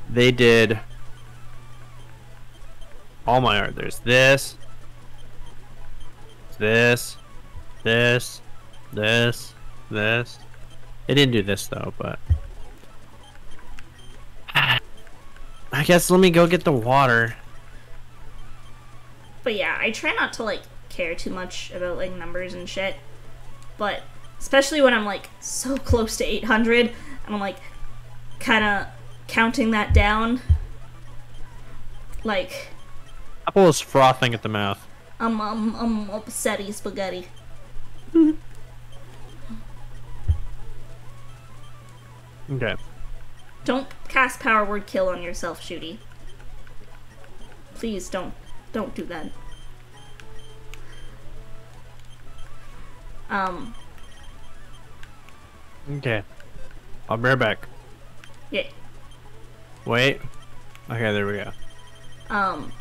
They did all my art. There's this, this, this, this, this. They didn't do this though, but I guess let me go get the water.
But yeah, I try not to like care too much about like numbers and shit. But especially when I'm like so close to 800 and I'm like kind of counting that down. Like,
Apple is frothing at the mouth.
I'm um I'm upsetty spaghetti.
Okay.
Don't cast power word kill on yourself, Shooty. Please don't don't do that. Um,
Okay. I'll be right back.
yeah.
Wait. Okay, there we go.
Um,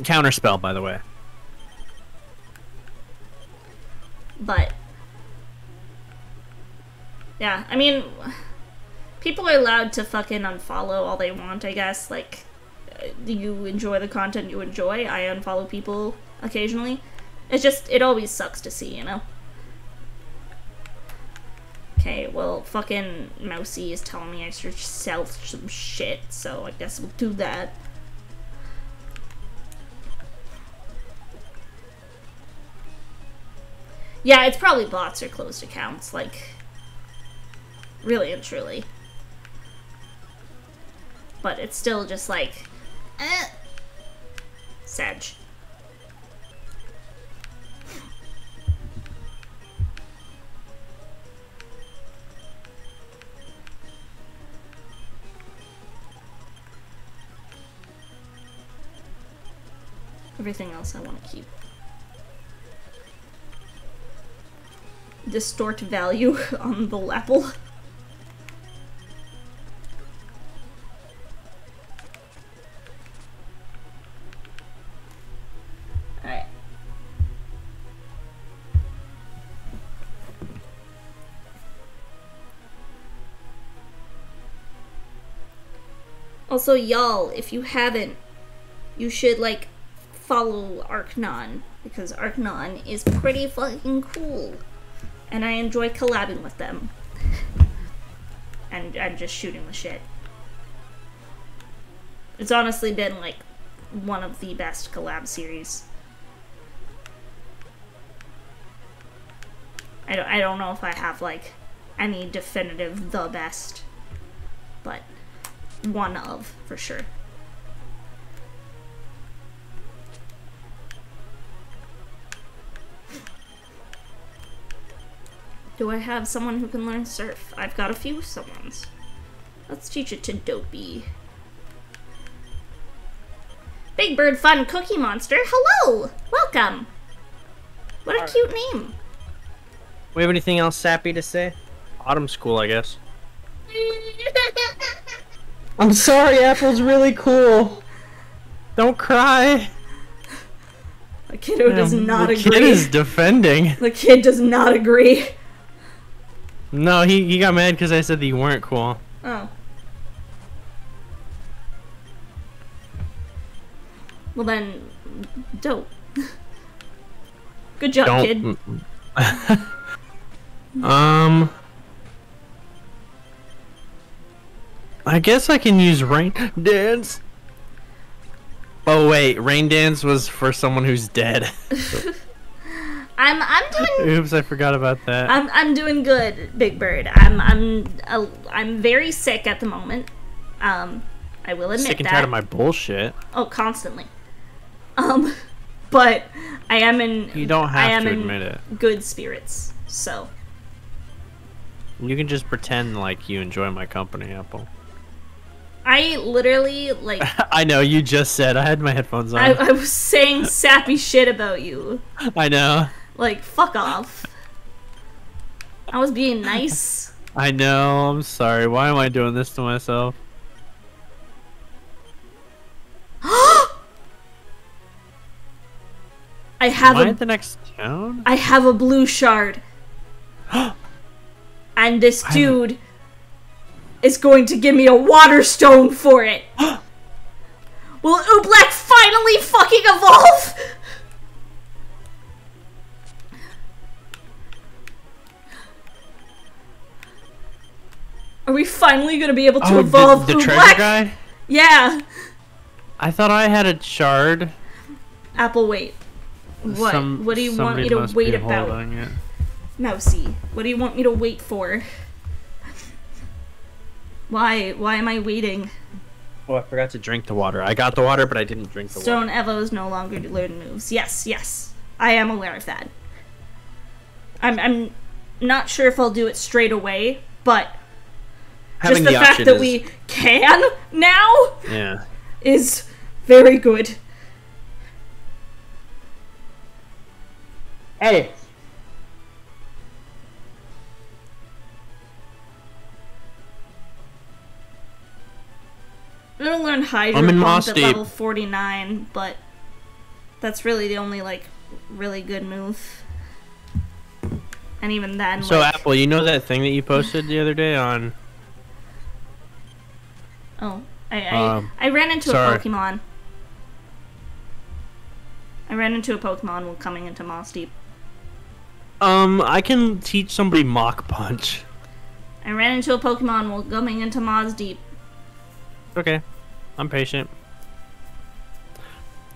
Counterspell, by the way.
but yeah, I mean, people are allowed to fucking unfollow all they want. I guess. Like, uh, you enjoy the content you enjoy. I unfollow people occasionally. It's just it always sucks to see, you know. Okay, well, fucking Mousy is telling me I should sell some shit, so I guess we'll do that. Yeah, it's probably bots or closed accounts, like, really and truly. But it's still just like, eh. Sedge. Everything else I want to keep. Distort value on the apple. Also, y'all, if you haven't, you should like follow Arknon because Arknon is pretty fucking cool, and I enjoy collabing with them, and and just shooting the shit. It's honestly been like one of the best collab series. I don't, I don't know if I have like any definitive the best, but one of for sure. Do I have someone who can learn surf? I've got a few someones. Let's teach it to Dopey. Big Bird Fun Cookie Monster, hello! Welcome! What a cute name.
We have anything else sappy to say?
Autumn school, I guess.
I'm sorry, Apple's really cool.
Don't cry.
The kiddo does not
the
agree.
kid is defending.
The kid does not agree.
No, he, he got mad because I said that you weren't cool.
Oh. Well then, dope. Good job, kid.
Don't. um. I guess I can use rain dance. Oh wait, rain dance was for someone who's dead.
I'm I'm doing
Oops, I forgot about that.
I'm I'm doing good, Big Bird. I'm I'm uh, I'm very sick at the moment. Um, I will admit
Sick and
that.
tired of my bullshit.
Oh, constantly. Um, but I am in.
You don't
I
have
am
to
in
admit it.
Good spirits. So
You can just pretend like you enjoy my company, Apple.
I literally like
I know you just said I had my headphones on.
I,
I,
was saying sappy shit about you.
I know.
Like fuck off. I was being nice.
I know. I'm sorry. Why am I doing this to myself?
I have
Am I
a
at the next town?
I have a blue shard. and this dude is going to give me a water stone for it. Will Oobleck finally fucking evolve? Are we finally gonna be able to
Oh,
evolve
the, the
Oobleck?
treasure guy?
Yeah.
I thought I had a shard.
Apple, wait. What?
Some-
what do you want me to wait about? Mousy, what do you want me to wait for? Why? Why am I waiting?
Oh, I forgot to drink the water. I got the water, but I didn't drink the water.
Stone
water.
Evos no longer learn moves. Yes, yes. I am aware of that. I'm I'm not sure if I'll do it straight away, but
Having
just the, fact
option
that
is-
we can now
Yeah.
is very good.
Hey,
I'm gonna learn Hydro
I'm in
Pump at level 49, but that's really the only like really good move. And even then,
So
like,
Apple, you know that thing that you posted the other day on?
oh, I I,
Um,
I ran into
sorry.
a Pokemon. I ran into a Pokemon while coming into Mossdeep.
Um, I can teach somebody Mach Punch.
I ran into a Pokemon while coming into Mossdeep.
Okay, I'm patient.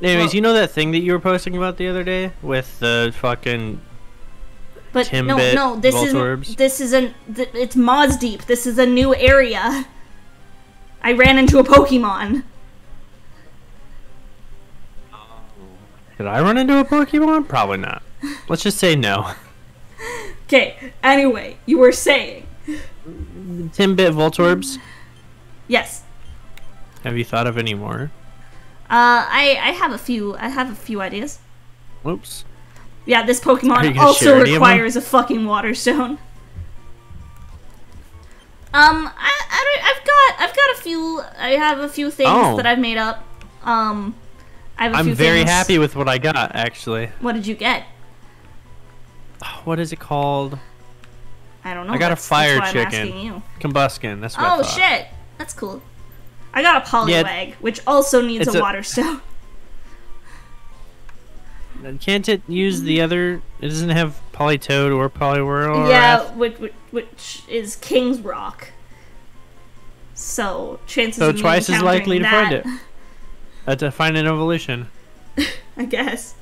Anyways,
Well-
you know that thing that you were posting about the other day with the fucking
But no,
Timbit
no, this isn't. This isn't. Th- it's Mossdeep. This is a new area. I ran into a Pokemon. Oh.
Did I run into a Pokemon? Probably not. Let's just say no.
Okay. Anyway, you were saying
Timbit Voltorbs.
yes.
Have you thought of any more?
Uh, I I have a few. I have a few ideas.
Whoops.
Yeah, this Pokemon also
share any of 'em?
requires a fucking water stone. Um, I, I don't- I've got I've got a few. I have a few things
Oh.
that I've made up. Um, I have a
I'm
few
very
things.
happy with what I got, actually.
What did you get?
What is it called?
I don't know.
I got a fire
that's
chicken. Combusken. That's what
Oh shit, that's cool. I got a Poliwag, which also needs a
a-
water stone.
Can't it use the other? It doesn't have Politoed or Poliwhirl.
yeah,
Wrath?
which, which is King's Rock. So chances
So twice as likely to
encountering
find it. Uh, to find an evolution.
I guess.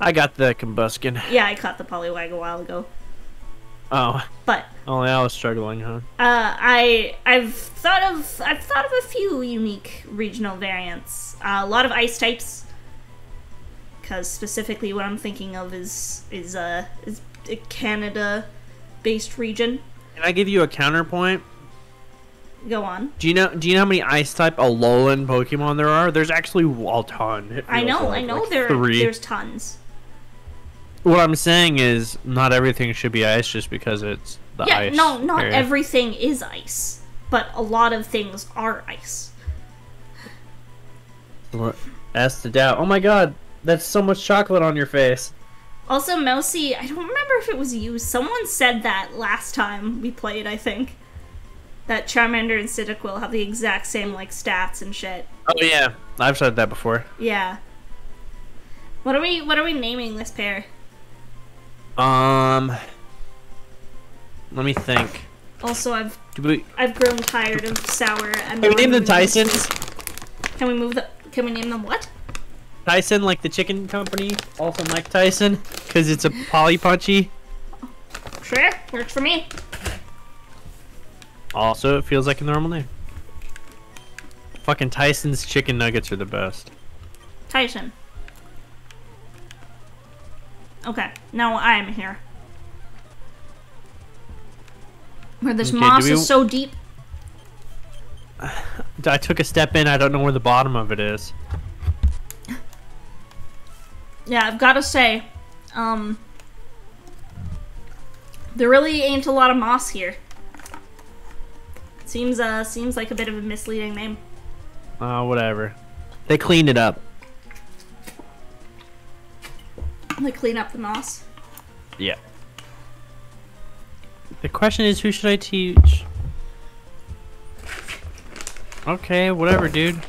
I got the Combusken.
Yeah, I caught the Poliwag a while ago.
Oh,
But
only I was struggling, huh?
uh, I I've thought of I've thought of a few unique regional variants. Uh, a lot of ice types, because specifically what I'm thinking of is is uh is a Canada-based region.
Can I give you a counterpoint?
Go on.
Do you know? Do you know how many ice type Alolan Pokemon there are? There's actually a ton.
I know,
like,
I know.
like
there,
three.
there's tons.
What I'm saying is, not everything should be ice just because it's the
yeah,
ice.
no, not
area.
everything is ice, but a lot of things are ice.
That's the doubt. Oh my god, that's so much chocolate on your face.
Also, Mousy, I don't remember if it was you. Someone said that last time we played. I think that Charmander and Cyndaquil have the exact same like stats and shit.
Oh yeah, I've said that before.
Yeah. What are we? What are we naming this pair?
Um, let me think.
Also, I've
Do we?
I've grown tired of sour and.
Can we name the
non-moving
Tysons?
Can we move the? Can we name them what?
Tyson, like the chicken company, also Mike Tyson, because it's a poly punchy.
Sure, works for me.
Also, it feels like a normal name. Fucking Tyson's chicken nuggets are the best.
Tyson. Okay, now I'm here. Where this
Okay,
moss
we-
is so deep.
I took a step in. I don't know where the bottom of it is.
Yeah, I've got to say, um, there really ain't a lot of moss here. Seems uh seems like a bit of a misleading name.
Uh, whatever. They cleaned it up.
They clean up the moss.
Yeah. The question is, who should I teach? Okay, whatever, dude.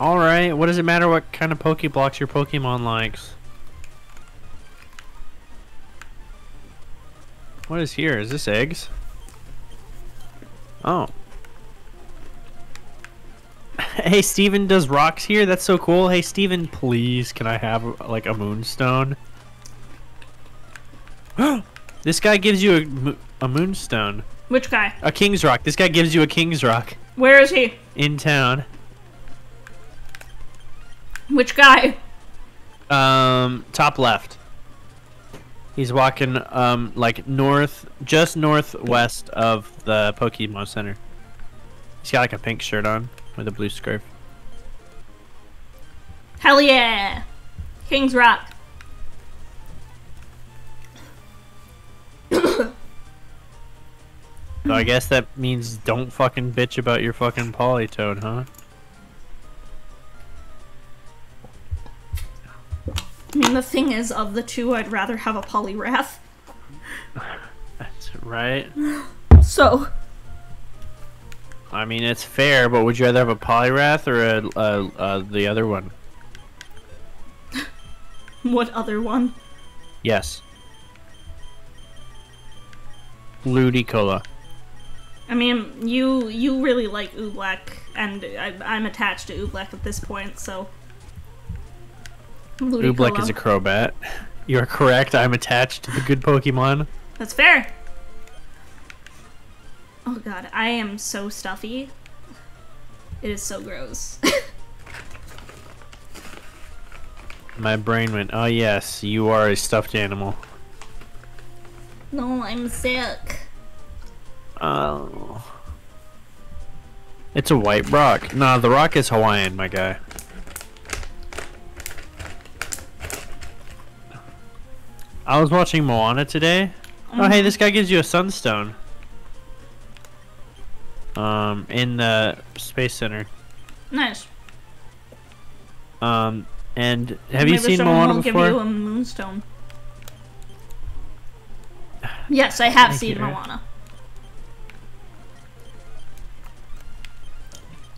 Alright, what does it matter what kind of Pokeblocks your Pokemon likes? What is here? Is this eggs? Oh. Hey, Steven does rocks here? That's so cool. Hey, Steven, please, can I have, like, a moonstone? this guy gives you a, a moonstone.
Which guy?
A king's rock. This guy gives you a king's rock
Where is he?
in town.
Which guy?
Um, top left. He's walking, um, like north, just northwest of the Pokemon Center. He's got like a pink shirt on with a blue scarf.
Hell yeah! King's Rock.
So I guess that means don't fucking bitch about your fucking Politoed, huh?
I mean, the thing is, of the two, I'd rather have a Poliwrath.
That's right.
So,
I mean, it's fair, but would you rather have a Poliwrath or a, uh, uh, the other one?
what other one?
Yes. Ludicolo.
I mean, you you really like Oobleck, and I, I'm attached to Oobleck at this point, so.
Oobleck is a. Crobat. You are correct. I'm attached to the good Pokemon.
That's fair. Oh god, I am so stuffy. It is so gross.
My brain went, oh yes, you are a stuffed animal.
no, I'm sick.
Oh. It's a white rock. Nah, the rock is Hawaiian, my guy. I was watching Moana today. Oh, hey, mm-hmm. this guy gives you a sunstone. Um, in the space center.
Nice.
Um, and have
Maybe
you seen
someone
Moana
will
before?
give you a moonstone. Yes, I have
Thank
seen
you.
Moana.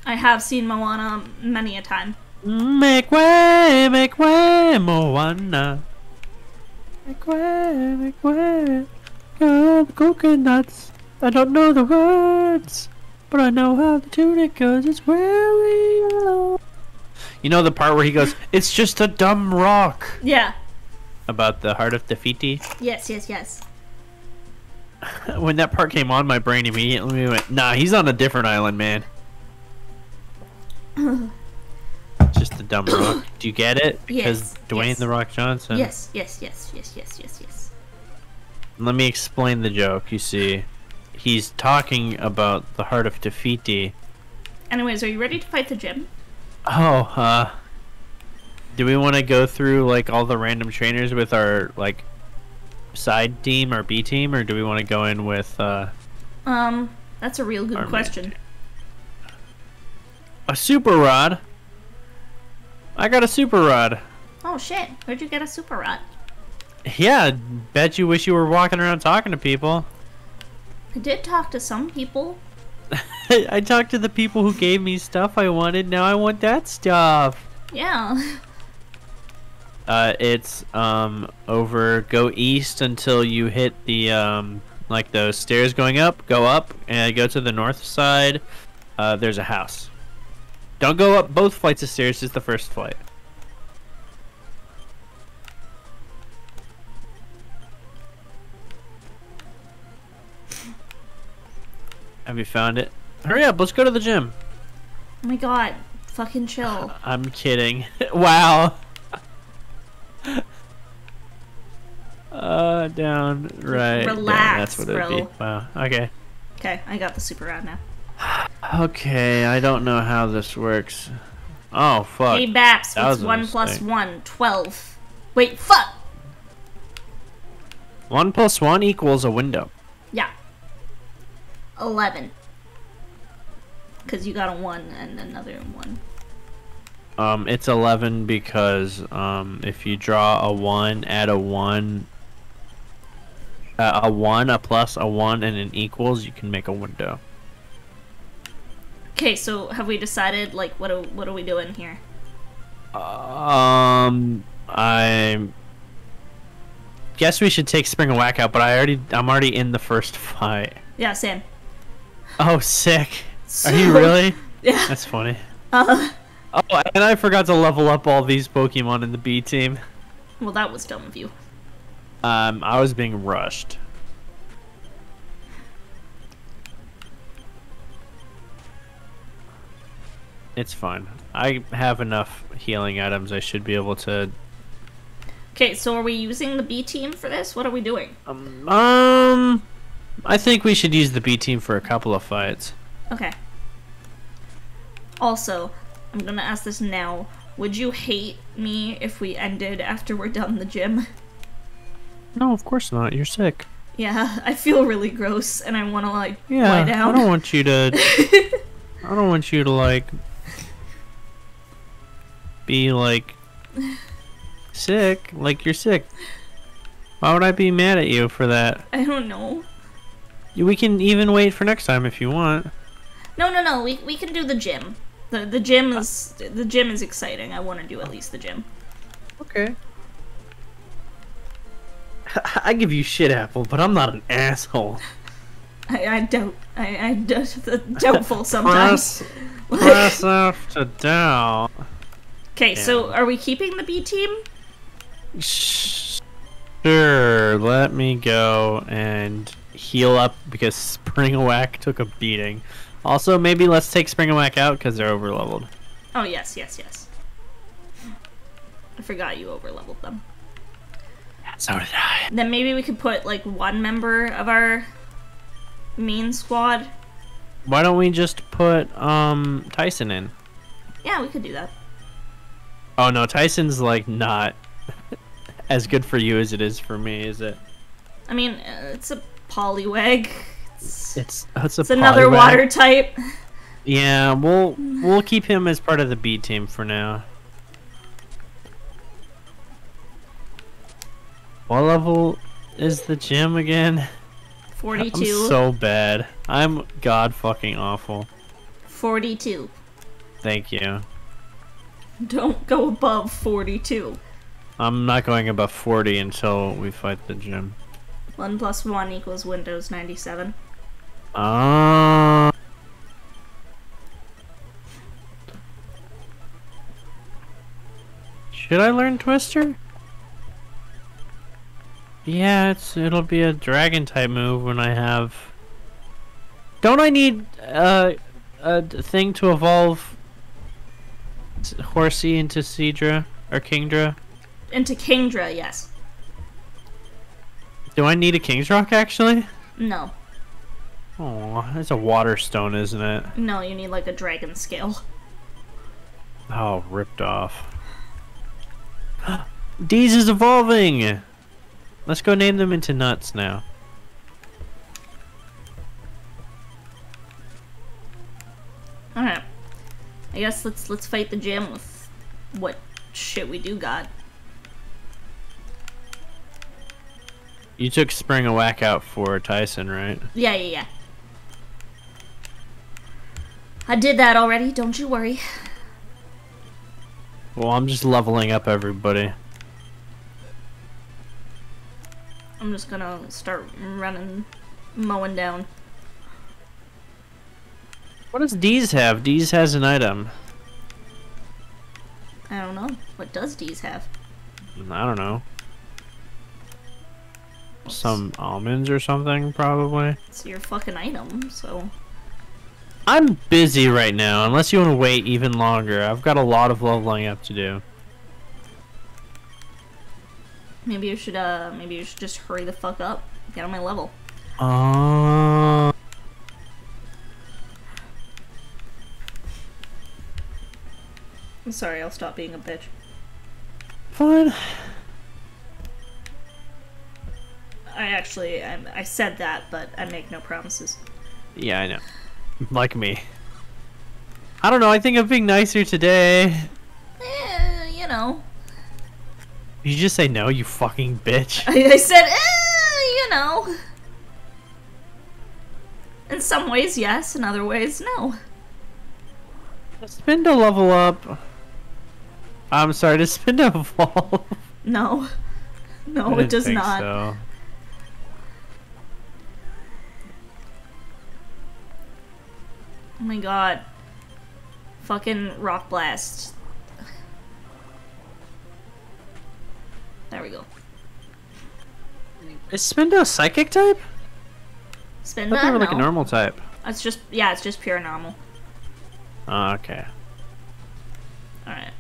I have seen Moana many a time.
Make way, make way, Moana. Make way, make way. Go coconuts. I don't know the words, but I know how the tune it goes. It's where we are. You know the part where he goes, "It's just a dumb rock."
Yeah.
about the heart of Te Fiti?
Yes, yes, yes.
when that part came on, my brain immediately went, "Nah, he's on a different island, man." Just a dumb rock. Do you get it? Because
Yes,
Dwayne
yes.
the Rock Johnson.
Yes, yes, yes, yes, yes, yes, yes.
Let me explain the joke. You see, he's talking about the heart of Te Fiti.
Anyways, are you ready to fight the gym?
Oh, uh, do we want to go through like all the random trainers with our like side team or B team, or do we want to go in with uh,
Um, that's a real good question.
a super rod? I got a super rod.
Oh shit, where'd you get a super rod?
Yeah, bet you wish you were walking around talking to people.
I did talk to some people.
I talked to the people who gave me stuff I wanted. Now I want that stuff.
Yeah.
Uh, it's um over. Go east until you hit the um like those stairs going up. Go up and go to the north side. Uh, there's a house. Don't go up both flights of stairs. Just the first flight. Have you found it? Hurry up! Let's go to the gym.
Oh my god, fucking chill.
I'm kidding. wow. Uh, down, right. down,
Relax,
that's what it'd be. Wow. Okay.
Okay, I got the super rod now.
Okay, I don't know how this works. Oh, fuck.
Hey Baps, what's 1 plus 1? 12. Wait, fuck!
1 plus 1 equals a window.
Yeah. 11. Because you got a 1 and another 1.
Um, it's 11 because, um, if you draw a 1, add a 1, uh, a 1, a plus, a 1, and an equals, you can make a window.
Okay, so have we decided, like, what are, what are we doing here?
Um, I guess we should take Spring and Whack out, but I already, I'm already in the first fight.
Yeah, same.
Oh, sick. Are you really?
Yeah.
That's funny.
Uh,
Oh, and I forgot to level up all these Pokemon in the B team.
well, that was dumb of you.
Um, I was being rushed. It's fine. I have enough healing items. I should be able to.
Okay, so are we using the B team for this? What are we doing?
Um, um, I think we should use the B team for a couple of fights.
Okay. Also, I'm gonna ask this now. Would you hate me if we ended after we're done the gym?
No, of course not. You're sick.
Yeah, I feel really gross and I wanna like
Yeah,
lie
I don't want you to. I don't want you to like be like sick. Like you're sick. Why would I be mad at you for that?
I don't know.
We can even wait for next time if you want.
No, no, no. We we can do the gym. The the gym is the gym is exciting. I want to do at least the gym.
Okay. I give you shit, Apple, but I'm not an asshole.
I, I doubt. I, I doubt, doubtful sometimes.
Press, press to doubt.
Okay, so are we keeping the B team?
Sure, let me go and heal up because Spring Whack took a beating. Also, maybe let's take Spring Whack out because they're over leveled.
Oh yes, yes, yes. I forgot you over leveled them.
So did I.
Then maybe we could put like one member of our main squad.
Why don't we just put um Tyson in?
Yeah, we could do that.
Oh no, Tyson's like not as good for you as it is for me, is it?
I mean, uh, it's a Poliwag. It's,
It's it's, a
it's another water type.
Yeah, we'll we'll keep him as part of the B team for now. What level is the gym again? I'm
42.
so bad. I'm god fucking awful.
42.
Thank you.
Don't go above 42.
I'm not going above 40 until we fight the gym.
1 plus 1 equals Windows 97.
Uh, should I learn Twister? Yeah, it's it'll be a dragon type move when I have. Don't I need uh, a thing to evolve Horsey into Seadra or Kingdra?
Into Kingdra, yes.
Do I need a King's Rock actually?
No.
Oh, it's a water stone, isn't it?
No, you need like a dragon scale.
Oh, ripped off. Deez is evolving! Let's go name them into nuts now.
Alright. I guess let's let's fight the gym with what shit we do got.
You took Spring a whack out for Tyson, right?
Yeah, yeah, yeah. I did that already, don't you worry.
Well, I'm just leveling up everybody.
I'm just gonna start running, mowing down.
What does Deez have? Deez has an item.
I don't know. What does D's have?
I don't know. Some almonds or something, probably.
It's your fucking item, so.
I'm busy right now, unless you want to wait even longer. I've got a lot of leveling up to do.
Maybe you should, uh, maybe you should just hurry the fuck up. Get on my level.
Uh,
I'm sorry, I'll stop being a bitch.
fine.
I actually, I, I said that, but I make no promises.
Yeah, I know. Like me. I don't know, I think I'm being nicer today.
Eh, you know.
Did you just say no, you fucking bitch?
I, I said, eh, you know. In some ways, yes. In other ways, no.
Spin to level up. I'm sorry, to spin to evolve.
No. No,
I
it does
think
not.
So.
Oh my god. Fucking rock blast. There we go.
Is Spinda a psychic type?
Spin
I thought they were like a normal type.
It's just, yeah, it's just pure normal.
Oh, okay.
Alright.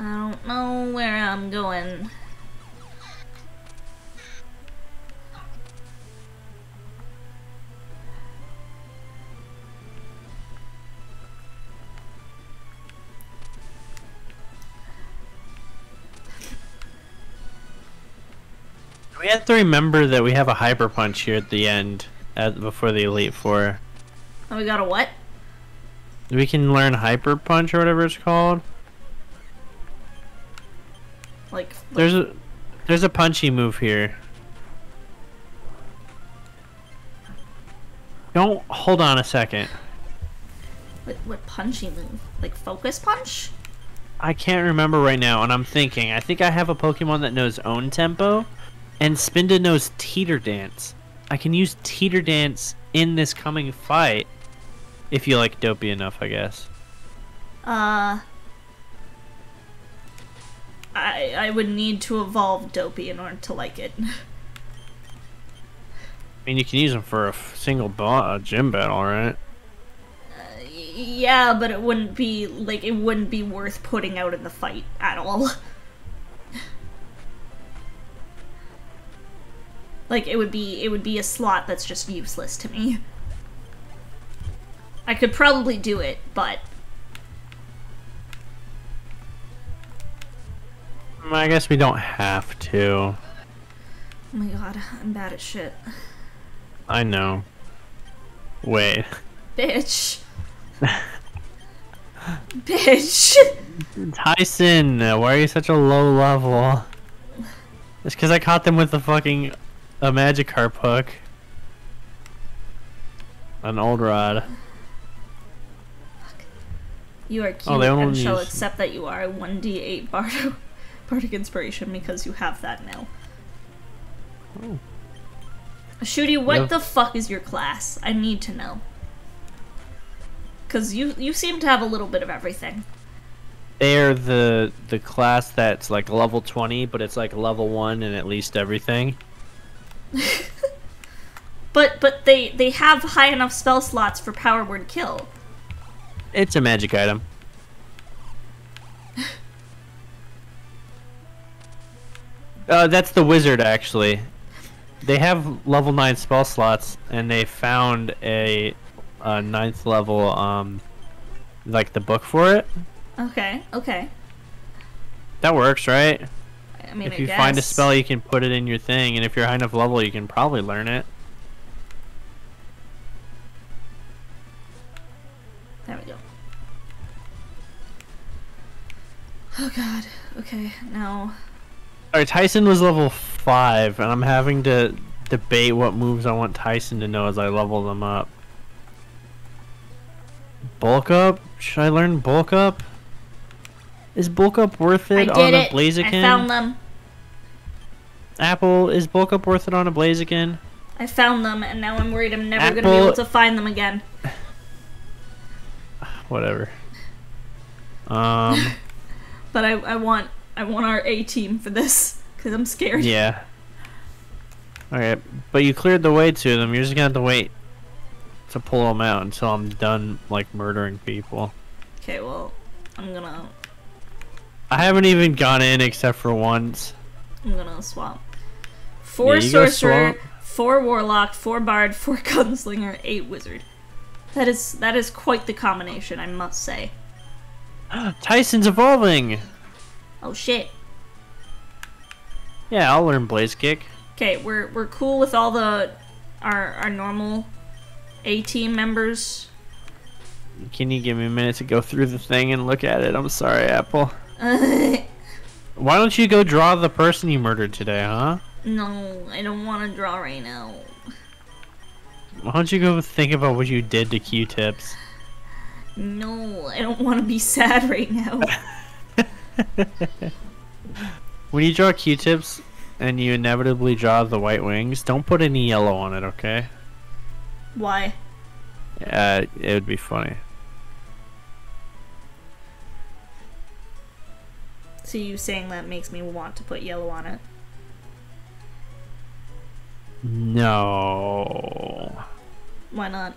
I don't know where I'm going.
We have to remember that we have a hyper punch here at the end, at, before the Elite Four.
Oh, we got a what?
We can learn hyper punch or whatever it's called.
Like,
There's a there's a punchy move here. Don't hold on a second.
what, what punchy move? Like focus punch?
I can't remember right now, and I'm thinking. I think I have a Pokemon that knows Own Tempo, and Spinda knows Teeter Dance. I can use Teeter Dance in this coming fight, if you like Dopey enough, I guess.
Uh, I I would need to evolve Dopey in order to like it.
I mean, you can use them for a single bo- uh, gym battle, right?
yeah, but it wouldn't be like it wouldn't be worth putting out in the fight at all. like it would be it would be a slot that's just useless to me. I could probably do it, but
I guess we don't have to.
oh my god, I'm bad at shit.
I know. Wait.
Bitch. Bitch.
Tyson, why are you such a low level? It's because I caught them with the fucking a Magikarp hook. An old rod.
You are cute
Oh, they
and shall accept that you are a 1d8 Bardo- Bardic Inspiration because you have that now.
Oh.
Shooty, what the fuck is your class? I need to know. Because you you seem to have a little bit of everything.
They're the the class that's like level 20, but it's like level 1 and at least everything.
But but they they have high enough spell slots for power word kill.
It's a magic item. Uh, that's the wizard, actually. They have level 9 spell slots, and they found a, a ninth level, um, like the book for it.
Okay, okay.
That works, right?
I mean,
if you find a spell, you can put it in your thing, and if you're high enough level, you can probably learn it.
There we go. Oh god. Okay, now.
Alright, Tyson was level 5, and I'm having to debate what moves I want Tyson to know as I level them up. Bulk up? Should I learn bulk up? Is bulk up worth it on a. Blaziken?
I found them.
Apple, is bulk up worth it on a Blaziken?
I found them, and now I'm worried I'm never gonna be able to find them again.
Whatever. Um,
But I, I want I want our A team for this because I'm scared.
yeah. Alright, but you cleared the way to them. You're just gonna have to wait to pull them out until I'm done, like, murdering people.
Okay, well, I'm gonna
I haven't even gone in except for once.
I'm gonna swap. Four
Yeah,
sorcerer,
swap.
four warlock, four bard, four gunslinger, eight wizard. That is that is quite the combination, I must say.
Tyson's evolving!
Oh shit.
Yeah, I'll learn Blaze Kick.
Okay, we're we're cool with all the our our normal A team members.
Can you give me a minute to go through the thing and look at it? I'm sorry, Apple. Why don't you go draw the person you murdered today, huh?
No, I don't want to draw right now.
Why don't you go think about what you did to Q-tips?
No, I don't want to be sad right now.
When you draw Q-tips and you inevitably draw the white wings, don't put any yellow on it, okay?
Why?
Uh, it would be funny.
So you saying that makes me want to put yellow on it?
No.
Why not?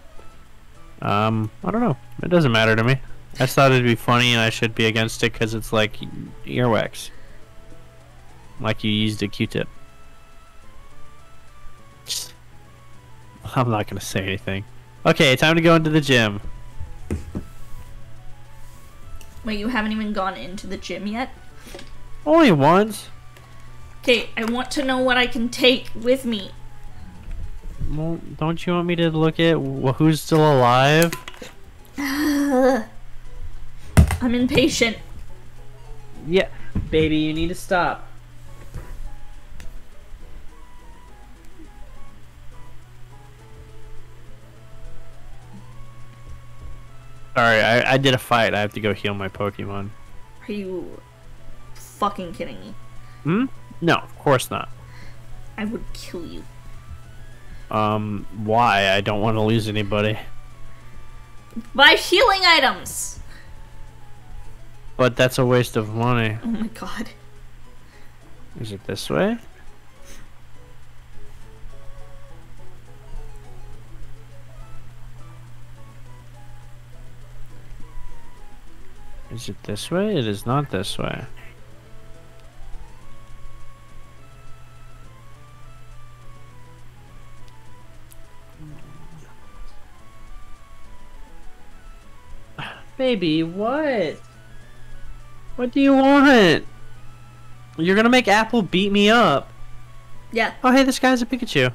Um, I don't know. It doesn't matter to me. I just thought it'd be funny and I should be against it because it's like earwax. Like you used a Q-tip. I'm not gonna say anything. Okay, time to go into the gym.
Wait, you haven't even gone into the gym yet?
Only once.
Okay, I want to know what I can take with me.
Well, don't you want me to look at who's still alive?
I'm impatient.
Yeah, baby, you need to stop.
Sorry, I, I did a fight. I have to go heal my Pokemon.
Are you fucking kidding me?
Hmm? No, of course not.
I would kill you.
Um, why? I don't want to lose anybody.
Buy healing items!
But that's a waste of money.
Oh my god.
Is it this way? Is it this way? It is not this way. Baby, what? What do you want? You're gonna make Apple beat me up.
Yeah.
Oh, hey, this guy's a Pikachu.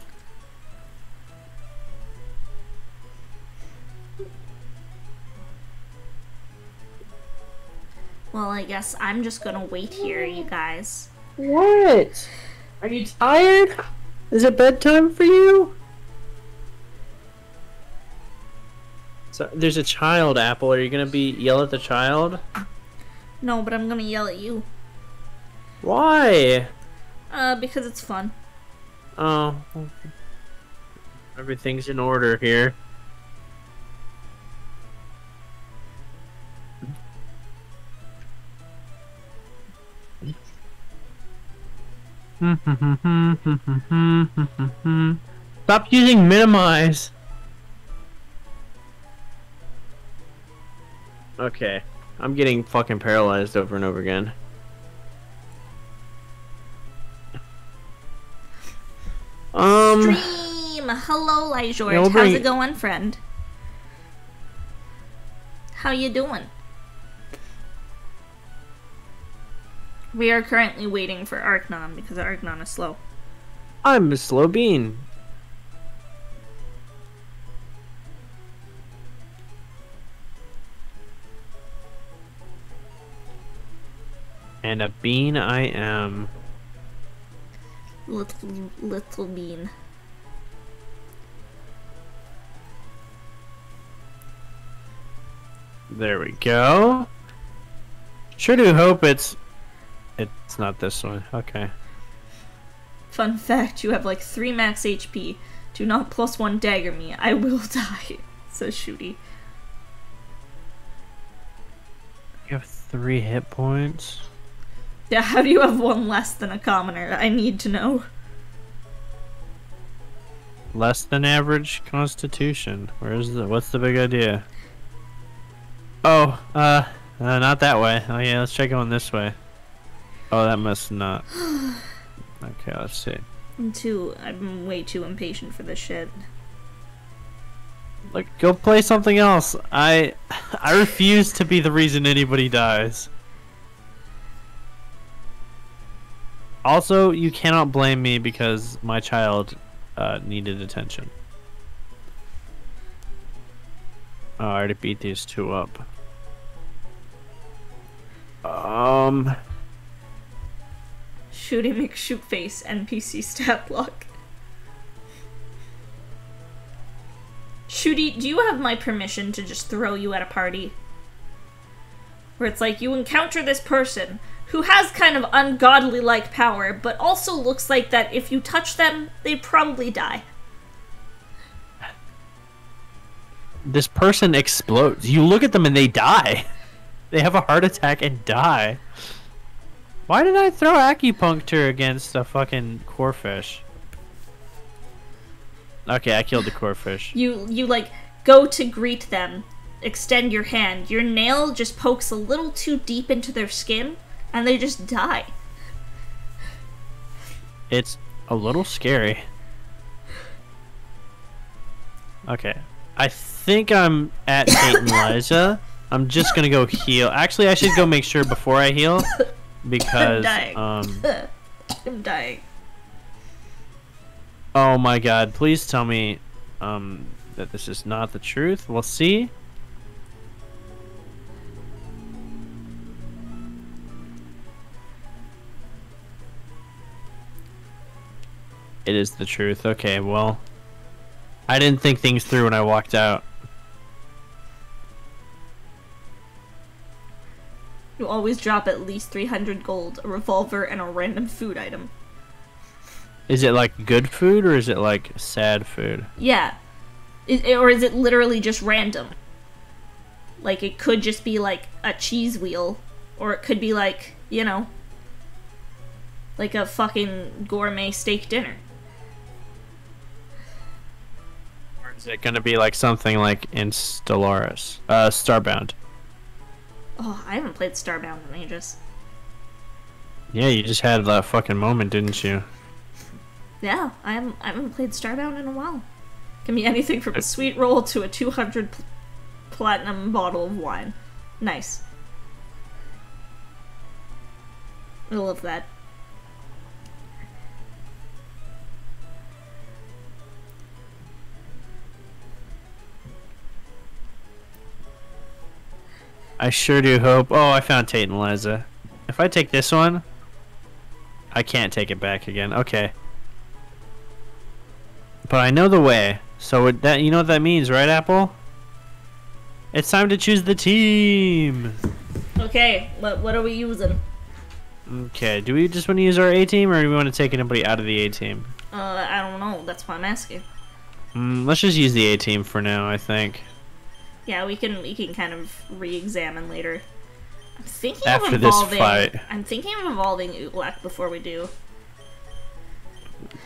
Well, I guess I'm just gonna wait here, you guys.
What? Are you tired? Is it bedtime for you?
So there's a child, Apple. Are you gonna be yell at the child?
No, but I'm gonna yell at you.
Why?
Uh, because it's fun.
Oh. Everything's in order here. Stop using minimize. Okay. I'm getting fucking paralyzed over and over again. Um,
Stream! Hello, Lyjord.
Yeah, we'll
How's it going, friend? How you doing? We are currently waiting for Arknon because Arknon is slow.
I'm a slow bean. And a bean I am.
Little little bean.
There we go. Sure do hope it's it's not this one. Okay.
Fun fact, you have like 3 max HP. Do not plus 1 dagger me. I will die, says Shooty.
You have three hit points.
Yeah, how do you have one less than a commoner? I need to know.
Less than average constitution. Where's the what's the big idea? Oh, uh, uh not that way. Oh yeah, let's try going this way. Oh, that must not. Okay, let's see.
I'm too. I'm way too impatient for this shit.
Look, go play something else. I I refuse to be the reason anybody dies. Also, you cannot blame me because my child uh, needed attention. Oh, I already beat these two up. Um,
Shooty McShoot face NPC stat block. Shooty, do you have my permission to just throw you at a party? Where it's like you encounter this person who has kind of ungodly like power, but also looks like that if you touch them, they probably die.
this person explodes. You look at them and they die. They have a heart attack and die. Why did I throw acupuncture against a fucking Corphish? Okay, I killed the Corphish.
You you like go to greet them, extend your hand. Your nail just pokes a little too deep into their skin, and they just die.
It's a little scary. Okay. I think I'm at Tate and Liza. I'm just gonna go heal. Actually, I should go make sure before I heal. Because,
dying.
um,
I'm dying.
oh my god, please tell me, um, that this is not the truth. We'll see. It is the truth. Okay, well, I didn't think things through when I walked out.
You always drop at least 300 gold, a revolver, and a random food item.
Is it like good food or is it like sad food?
Yeah. Is, eh, or is it literally just random? Like, it could just be like a cheese wheel, or it could be like, you know, like a fucking gourmet steak dinner.
It gonna be like something like in Stellaris, uh, Starbound?
Oh, I haven't played Starbound in ages.
Yeah, you just had that fucking moment, didn't you?
Yeah, I haven't, I haven't played Starbound in a while. Can be anything from a sweet roll to a 200 pl- platinum bottle of wine. Nice. I love that.
I sure do hope. Oh, I found Tate and Liza. If I take this one, I can't take it back again. Okay. But I know the way. So that you know what that means, right, Apple? It's time to choose the team.
Okay, what, what are we using?
Okay, do we just want to use our A team, or do we want to take anybody out of the A team?
Uh, I don't know. That's why I'm asking.
Mm, let's just use the A team for now. I think.
Yeah, we can we can kind of re-examine later. I'm thinking
After
of
this
evolving.
fight.
I'm thinking of evolving Oobleck before we do.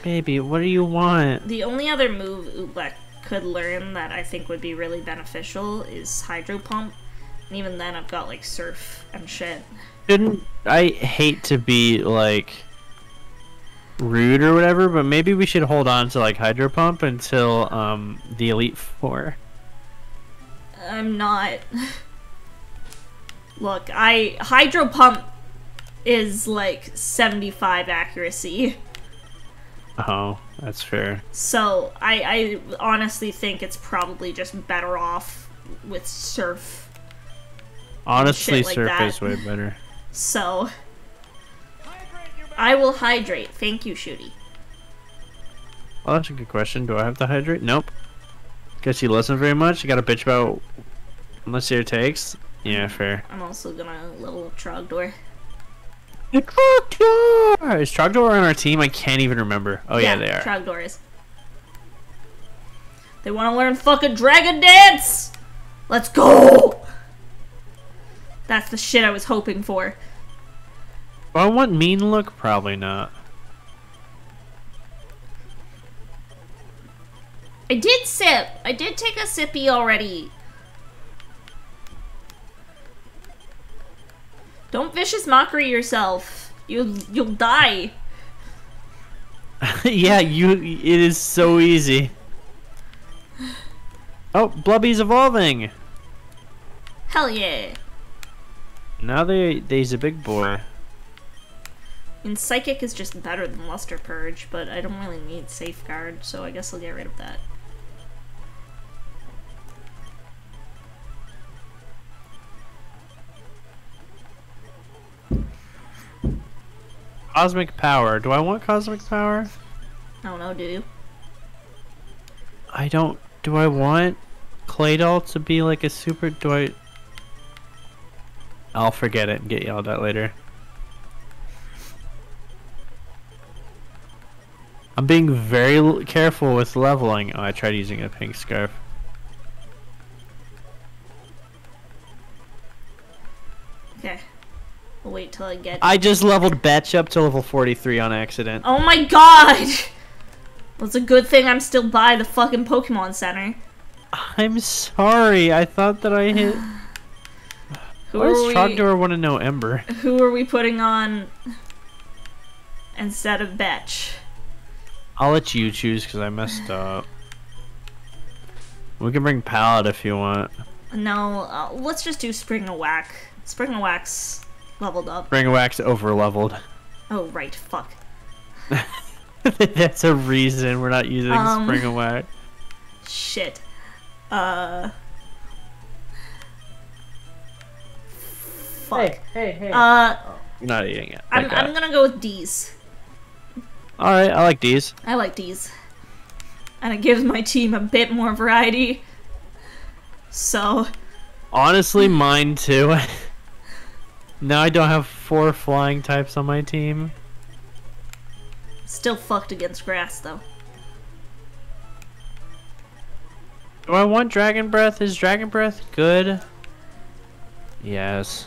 Baby, what do you want?
The only other move Oobleck could learn that I think would be really beneficial is Hydro Pump. And even then, I've got like Surf and shit.
Shouldn't I hate to be like rude or whatever, but maybe we should hold on to like Hydro Pump until um the Elite Four.
I'm not. Look, I Hydro Pump is like 75 accuracy.
Oh, that's fair.
So I, I honestly think it's probably just better off with Surf.
Honestly,
like
Surf
that.
is way better.
So I will hydrate. Thank you, Shooty.
Well, that's a good question. Do I have to hydrate? Nope. Guess you listen very much. You got to bitch about unless your takes. Yeah, fair.
I'm also gonna level Trogdor.
Trogdor! Is Trogdor on our team? I can't even remember. Oh yeah, they are.
Trogdor is. They want to learn fucking Dragon Dance. Let's go. That's the shit I was hoping for.
Do I want mean look? Probably not.
I did sip. I did take a sippy already. Don't vicious mockery yourself. You you'll die.
yeah, you. It is so easy. Oh, Blubby's evolving.
Hell yeah.
Now they they's a big boy.
And Psychic is just better than Luster Purge, but I don't really need Safeguard, so I guess I'll get rid of that.
Cosmic power. Do I want cosmic power?
I don't know, do you?
I don't. Do I want Claydol to be like a super? Do I? I'll forget it and get yelled at later. I'm being very careful with leveling. Oh, I tried using a pink scarf.
We'll wait till I get.
I just leveled Batch up to level 43 on accident.
Oh my god! Well, it's a good thing I'm still by the fucking Pokemon Center.
I'm sorry. I thought that I hit.
Who
Why does
are we?
Trogdor want to know Ember?
Who are we putting on instead of Betch?
I'll let you choose because I messed up. We can bring Pallet if you want.
No, uh, let's just do Spring of Whack. Spring of Whack's leveled up.
Bring Wax over leveled.
Oh right, fuck.
That's a reason we're not using
Um,
Spring of Wax.
Shit. Uh. Fuck.
Hey, hey, hey.
Uh,
You're not eating it.
I'm,
Okay.
I'm gonna go with D's.
Alright, I like these.
I like D's. And it gives my team a bit more variety. So,
Honestly, mine too. now I don't have four flying types on my team.
still fucked against grass though.
Do I want Dragon Breath? Is Dragon Breath good? Yes.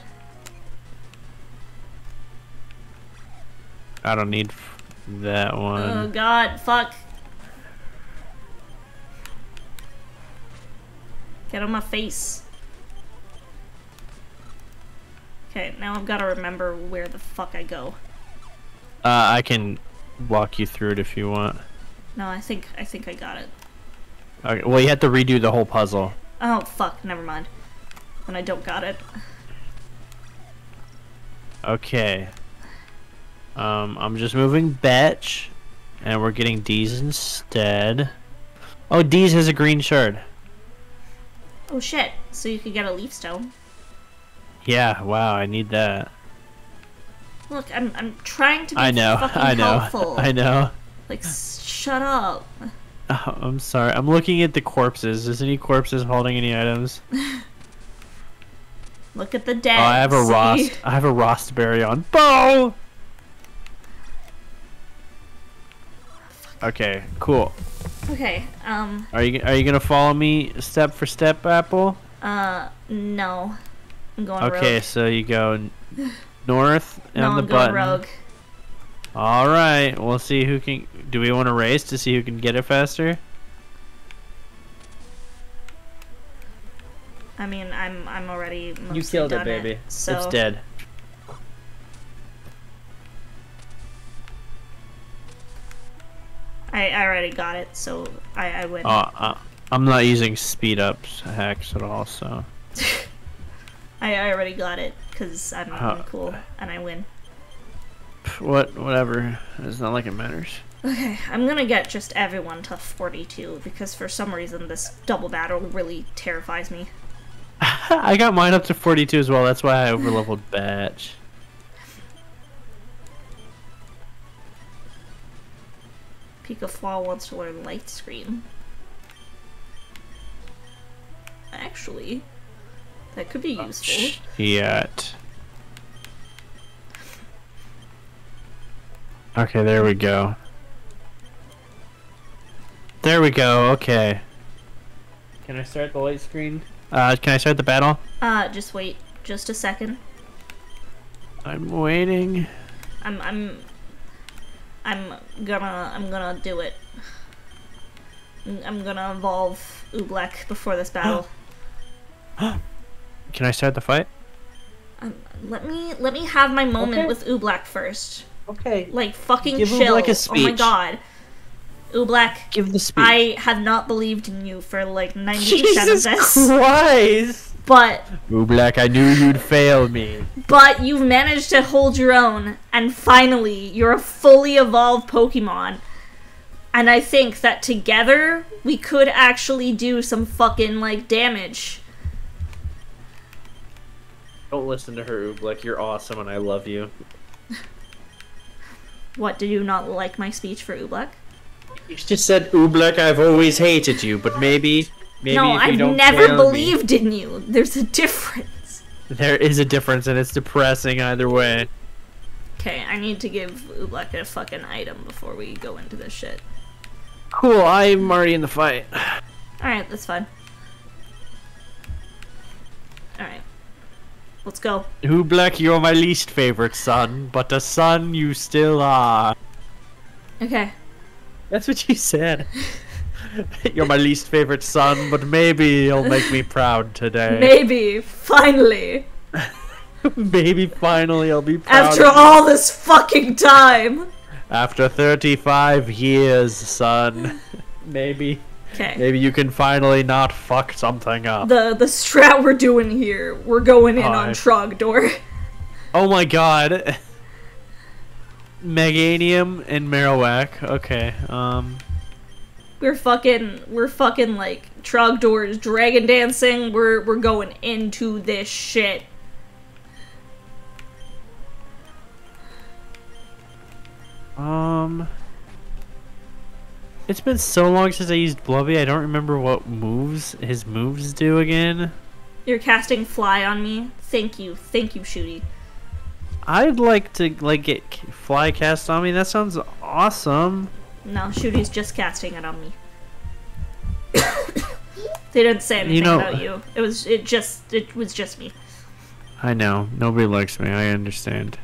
I don't need f- that one.
Oh god, fuck. Get on my face. Okay, now I've got to remember where the fuck I go.
Uh, I can walk you through it if you want.
No, I think I think I got it.
Okay, well, you have to redo the whole puzzle.
Oh fuck, never mind. When I don't got it.
Okay. Um, I'm just moving Betch, and we're getting D's instead. Oh, D's has a green shard.
Oh shit! So you could get a leaf stone.
Yeah, wow, I need that.
Look, I'm I'm trying to be
I know,
fucking
I know,
helpful.
I know.
Like, shut up.
Oh, I'm sorry. I'm looking at the corpses. Is any corpses holding any items?
Look at the dead.
Oh, I have a? Rawst. I have a Rawst Berry on bow. Okay, cool.
Okay. Um.
Are you are you gonna follow me step for step, Apple?
Uh. No. I'm going
Okay,
rogue.
so you go north and
No,
the
I'm going
button.
rogue.
All right, we'll see who can. Do we want to race to see who can get it faster?
I mean, I'm I'm already mostly
You killed it,
done
baby.
so
It's dead.
I, I already got it, so I, I win.
Oh, uh, I'm not using speed ups hacks at all, so.
I, I already got it because I'm,
Uh,
cool and I win.
What? Whatever. It's not like it matters.
Okay, I'm gonna get just everyone to 42 because for some reason this double battle really terrifies me.
I got mine up to 42 as well. That's why I overleveled batch.
Pika Flaw wants to learn light screen. Actually, that could be useful.
Yet. Okay, there we go. There we go. Okay. Can I start the light screen? Uh, can I start the battle?
Uh, just wait, just a second.
I'm waiting.
I'm I'm I'm gonna I'm gonna do it. I'm- I'm gonna evolve Oobleck before this battle.
Can I start the fight?
um, let me let me have my moment
Okay.
with Oobleck first.
Okay.
Like fucking
Give
chill.
Oobleck a
Oh my god. Oobleck,
Give the speech.
I have not believed in you for like 90% of this.
Christ!
But
Oobleck, I knew you'd fail me.
but you've managed to hold your own and finally you're a fully evolved Pokemon. And I think that together we could actually do some fucking like damage.
Don't listen to her, Oobleck. You're awesome and I love you.
What did you not like my speech for Oobleck?
You just said, Oobleck, I've always hated you, but maybe, maybe
no,
if you
I've
don't
never
fail me-
believed in you. There's a difference.
There is a difference, and it's depressing either way.
Okay, I need to give Oobleck a fucking item before we go into this shit.
Cool, I'm already in the fight.
Alright, that's fine. Alright. Let's go.
Oobleck, you're my least favorite son, but a son you still are.
Okay.
That's what you said. you're my least favorite son, but maybe you'll make me proud today.
Maybe, finally,
maybe finally I'll be proud.
after all this fucking time.
After 35 years, son. maybe.
Okay.
Maybe you can finally not fuck something up.
The the strat we're doing here, we're going in on. Trogdor.
Oh my god. Meganium and Marowak. Okay. Um.
We're fucking we're fucking like Trogdor's dragon dancing. We're we're going into this shit.
Um. It's been so long since I used Blubby. I don't remember what moves his moves do again.
You're casting fly on me. Thank you. Thank you, Shooty.
I'd like to like get fly cast on me. That sounds awesome.
No, Shooty's just casting it on me. they didn't say anything
know-
about you. It was it just it was just me.
I know nobody likes me. I understand.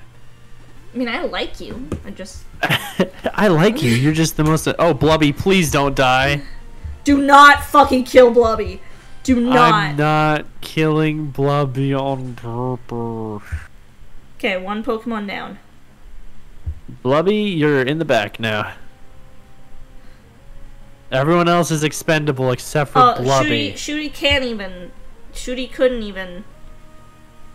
I mean, I like you. I just
I like you. You're just the most. Oh, Blubby, please don't die.
do not fucking kill Blubby. Do not.
I'm not killing Blubby on purpose.
Okay, one Pokemon down.
Blubby, you're in the back now. Everyone else is expendable except for
Oh,
Blubby.
Shooty, Shooty can't even. Shooty couldn't even.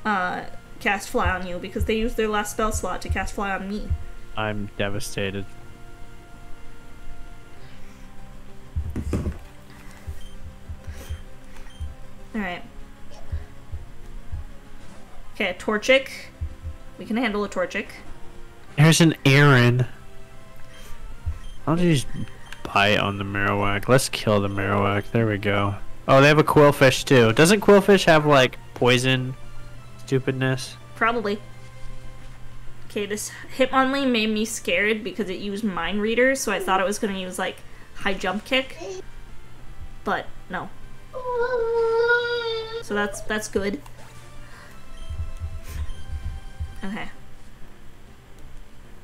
Uh, cast Fly on you because they used their last spell slot to cast Fly on me.
I'm devastated.
Alright. Okay, a Torchic. We can handle a Torchic.
There's an Aron. I'll just bite on the Marowak. Let's kill the Marowak. There we go. Oh, they have a Qwilfish too. Doesn't Qwilfish have like poison stupidness?
Probably. Okay, this Hitmonlee made me scared because it used Mind Reader, so I thought it was gonna use like High Jump Kick. But no. So that's that's good. Okay.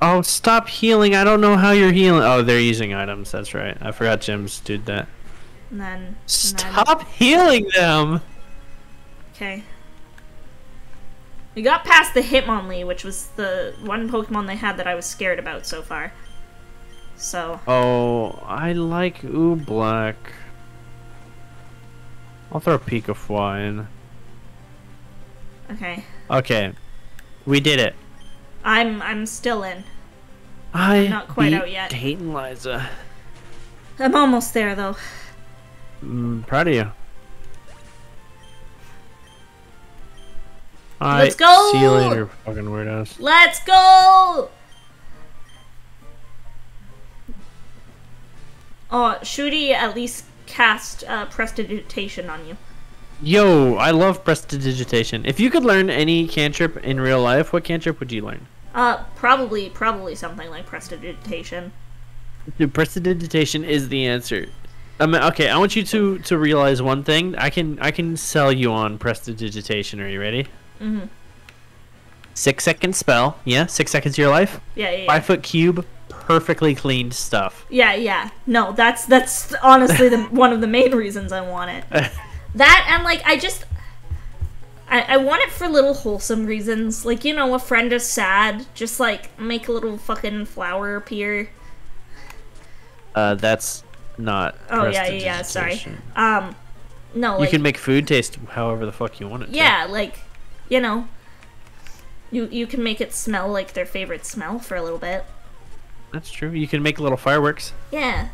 Oh, stop healing. I don't know how you're healing. Oh, they're using items. That's right. I forgot Jim's did that.
And then. and then-
Stop healing them.
Okay. We got past the Hitmonlee, which was the one Pokemon they had that I was scared about so far. So,
Oh, I like Oobleck. I'll throw Pikafu in.
okay.
Okay. We did it.
I'm I'm still in.
I
not quite out yet.
Tate and Liza.
I'm almost there though.
Mm, proud of you.
Let's go!
See you later, fucking weirdos.
Let's go! Oh, Shooty at least cast uh, prestidigitation on you.
Yo, I love prestidigitation. If you could learn any cantrip in real life, what cantrip would you learn?
Uh, probably, probably something like prestidigitation.
Dude, prestidigitation is the answer. I mean, okay, I want you to to realize one thing. I can I can sell you on prestidigitation. Are you ready?
Mhm.
Six second spell. Yeah, six seconds of your life.
Yeah, yeah, yeah.
Five foot cube, perfectly cleaned stuff.
Yeah, yeah. No, that's that's honestly the one of the main reasons I want it. That and like I just I, I want it for little wholesome reasons. Like, you know, a friend is sad, just like make a little fucking flower appear.
Uh, that's not.
Oh yeah, yeah, yeah, sorry. Um no,
You
like
can make food taste however the fuck you want it to.
Yeah, like you know you you can make it smell like their favorite smell for a little bit.
That's true. You can make little fireworks.
Yeah.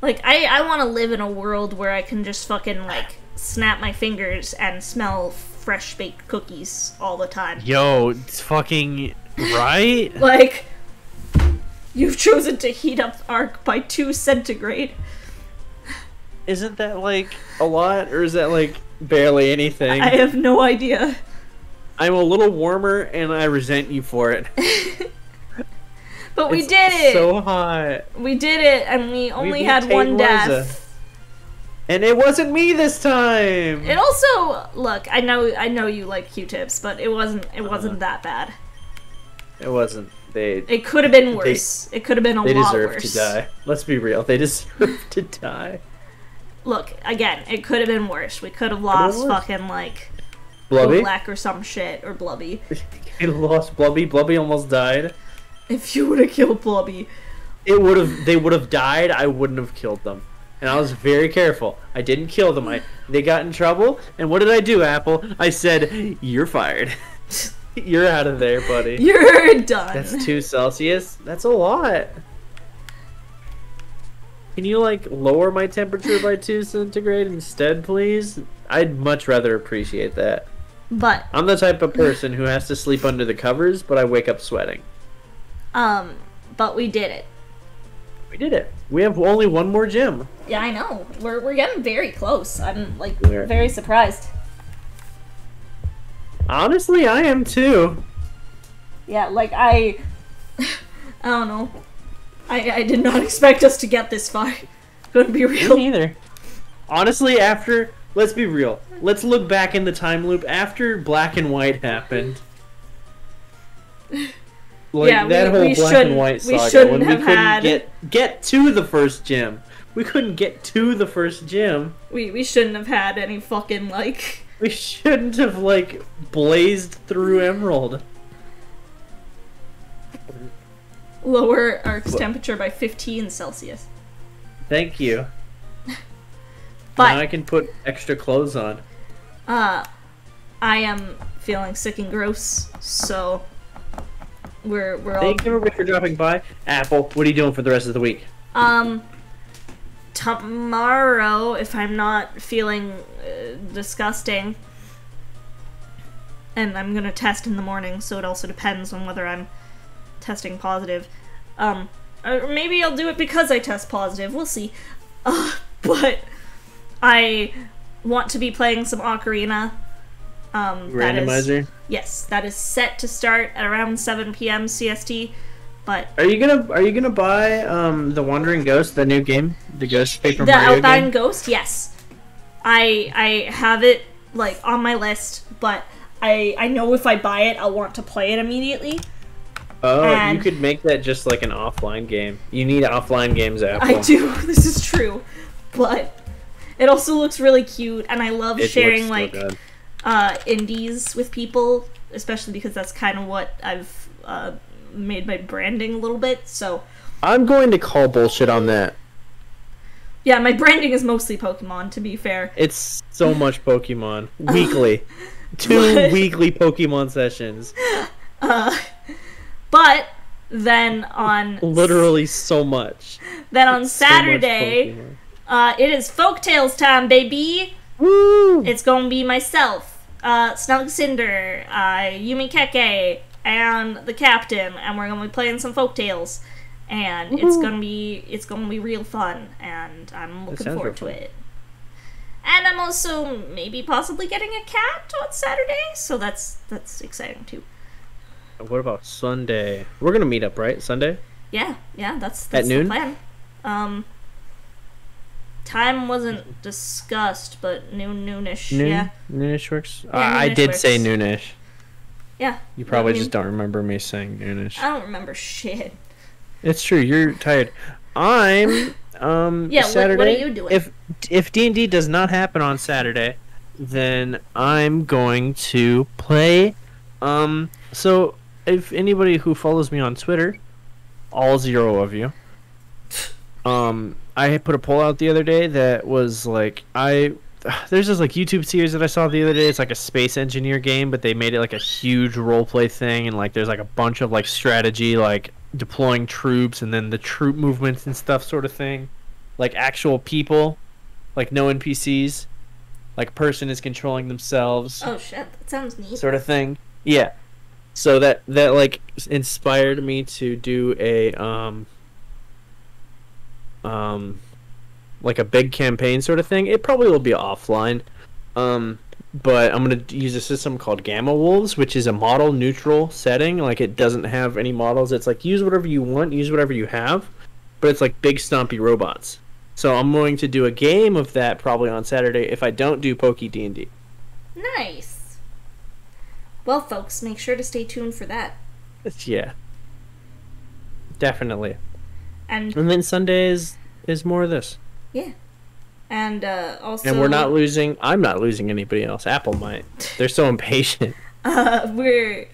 Like I I want to live in a world where I can just fucking like snap my fingers and smell fresh baked cookies all the time.
Yo, it's fucking right.
Like you've chosen to heat up arc by 2 centigrade.
Isn't that like a lot, or is that like barely anything?
I have no idea.
I'm a little warmer, and I resent you for it.
But we
It's
did it.
So hot,
we did it and we only
beat
had one death.
Liza. and it wasn't me this time.
It also look, I know I know you like Q-tips, but it wasn't it
Uh-huh.
wasn't that bad.
It wasn't. They
It could have been worse. it could have been a
they
lot
deserve
worse.
to die. Let's be real. They deserve to die.
Look, again, it could have been worse. We could have lost fucking like
Blubby.
black or some shit or Blubby.
They lost Blubby. Blubby almost died.
If you would have killed Blubby,
It would have. They would have died. I wouldn't have killed them. And I was very careful. I didn't kill them. I they got in trouble. And what did I do, Apple? I said, "You're fired. You're out of there, buddy."
you're done.
That's two Celsius. That's a lot. Can you like lower my temperature by two centigrade instead, please? I'd much rather appreciate that.
but
I'm the type of person who has to sleep under the covers, but I wake up sweating.
um, but we did it.
We did it. We have only one more gym.
Yeah, I know. We're we're getting very close. I'm like
We're-
very surprised.
Honestly, I am too.
Yeah, like I, I don't know. I I did not expect us to get this far. Gonna be real.
neither. Honestly, after let's be real. Let's look back in the time loop after Black and White happened. Like
Yeah,
that
we-
whole
we
Black
shouldn't-
and White
we
saga
shouldn't
when we
have
couldn't
had-
get get to the first gym. We couldn't get to the first gym.
We we shouldn't have had any fucking like.
We shouldn't have like blazed through Emerald.
Lower Arc's temperature by 15 Celsius.
Thank you.
But
now I can put extra clothes on.
uh, I am feeling sick and gross, so we're we're all
Thank you everybody for dropping by. Apple, what are you doing for the rest of the week?
um tomorrow if I'm not feeling uh, disgusting. And I'm gonna test in the morning, so it also depends on whether I'm testing positive. Um, or maybe I'll do it because I test positive. We'll see. Uh, but I want to be playing some Ocarina. Um, that is-
Randomizer.
yes, that is set to start at around 7 p.m. CST. But
Are you gonna Are you gonna buy um the Wandering Ghost, the new game, the Ghost Paper
the
Mario
Outline
game?
Ghost, yes, I I have it like on my list, but I I know if I buy it, I'll want to play it immediately.
Oh,
And-
you could make that just like an offline game. You need offline games, Apple.
I do. This is true, but it also looks really cute, and I love
It
sharing
so
like uh, indies with people, especially because that's kind of what I've uh, made my branding a little bit. So
I'm going to call bullshit on that.
yeah, my branding is mostly Pokemon. To be fair,
It's so much Pokemon weekly. Two weekly Pokemon sessions.
But then on
Literally so much.
then on
So much
Saturday,
Pokemon.
uh, it is Folktales time, baby.
Woo!
It's gonna be myself, uh, Snug Cinder, uh, Yumi Keke, and the captain, and we're gonna be playing some folktales. And it's gonna be it's gonna be real fun, and I'm looking forward to
fun.
it. And I'm also maybe possibly getting a cat on Saturday, so that's that's exciting too.
What about Sunday? We're gonna meet up, right? Sunday?
Yeah, yeah, that's that's
noon?
the plan. Um, time wasn't discussed, but noon noonish.
Noon?
Yeah,
Noonish works?
Yeah,
I, did say noonish.
yeah.
You probably
I mean,
just don't remember me saying noonish.
I don't remember shit.
It's true. You're tired. I'm um
Yeah, what- what are
Saturday.
you doing?
If if D and D does not happen on Saturday, then I'm going to play. Um. So if anybody who follows me on Twitter, all zero of you. Um, I put a poll out the other day that was like I. There's this like YouTube series that I saw the other day. It's like a space engineer game, but they made it like a huge role play thing, and like there's like a bunch of like strategy, like deploying troops, and then the troop movements and stuff, sort of thing. Like actual people, like no NPCs, like person is controlling themselves
Oh shit, that sounds neat.
sort of thing. Yeah. So that that like inspired me to do a um um like a big campaign sort of thing. It probably will be offline. Um but I'm going to use a system called Gamma Wolves, which is a model neutral setting. Like it doesn't have any models. It's like use whatever you want, use whatever you have, but it's like big stompy robots. So I'm going to do a game of that probably on Saturday if I don't do Pokey D&D.
Nice. Well, folks, make sure to stay tuned for that.
Yeah. Definitely.
And
And then Sunday is is more of this.
yeah, and uh, also
And we're not losing I'm not losing anybody else. Apple might. They're so impatient.
uh, we're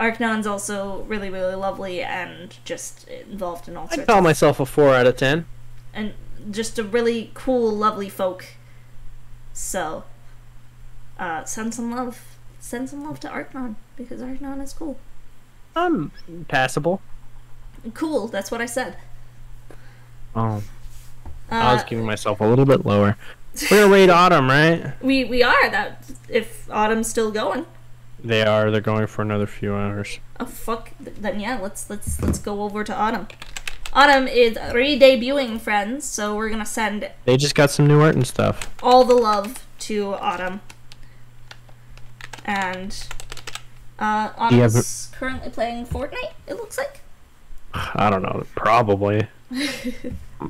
Arknon's also really really lovely and just involved in all sorts.
I'd call
of
myself a four out of ten.
and just a really cool lovely folk. So, uh, send some love. Send some love to Arknon because Arknon is cool.
I'm passable.
Cool. That's what I said.
Oh. I was
Uh,
giving myself a little bit lower. We're gonna raid autumn, right?
we we are that if Autumn's still going.
They are. They're going for another few hours.
Oh fuck! Then yeah, let's let's let's go over to Autumn. Autumn is re-debuting, friends. So we're gonna send
They just got some new art and stuff.
all the love to Autumn. And uh,
Do you have
currently playing Fortnite. It looks like.
I don't know. Probably.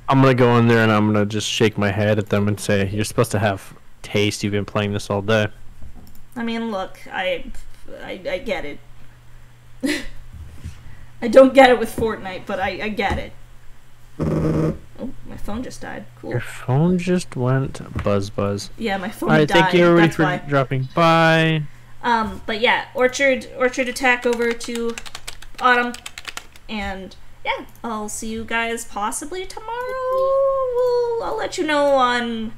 I'm gonna go in there and I'm gonna just shake my head at them and say, "You're supposed to have taste. You've been playing this all day."
I mean, look, I, I, I get it. I don't get it with Fortnite, but I, I get it. Oh, my phone just died. Cool.
Your phone just went buzz buzz.
Yeah, my phone
All right,
died.
thank you everybody
That's
for
why.
dropping by.
Um, but yeah, Orchard Orchard attack over to Autumn, and yeah, I'll see you guys possibly tomorrow. We'll, I'll let you know on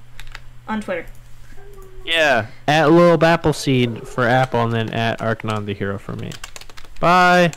on Twitter.
Yeah, at Lil Appleseed for Apple, and then at Arknon the Hero for me. Bye.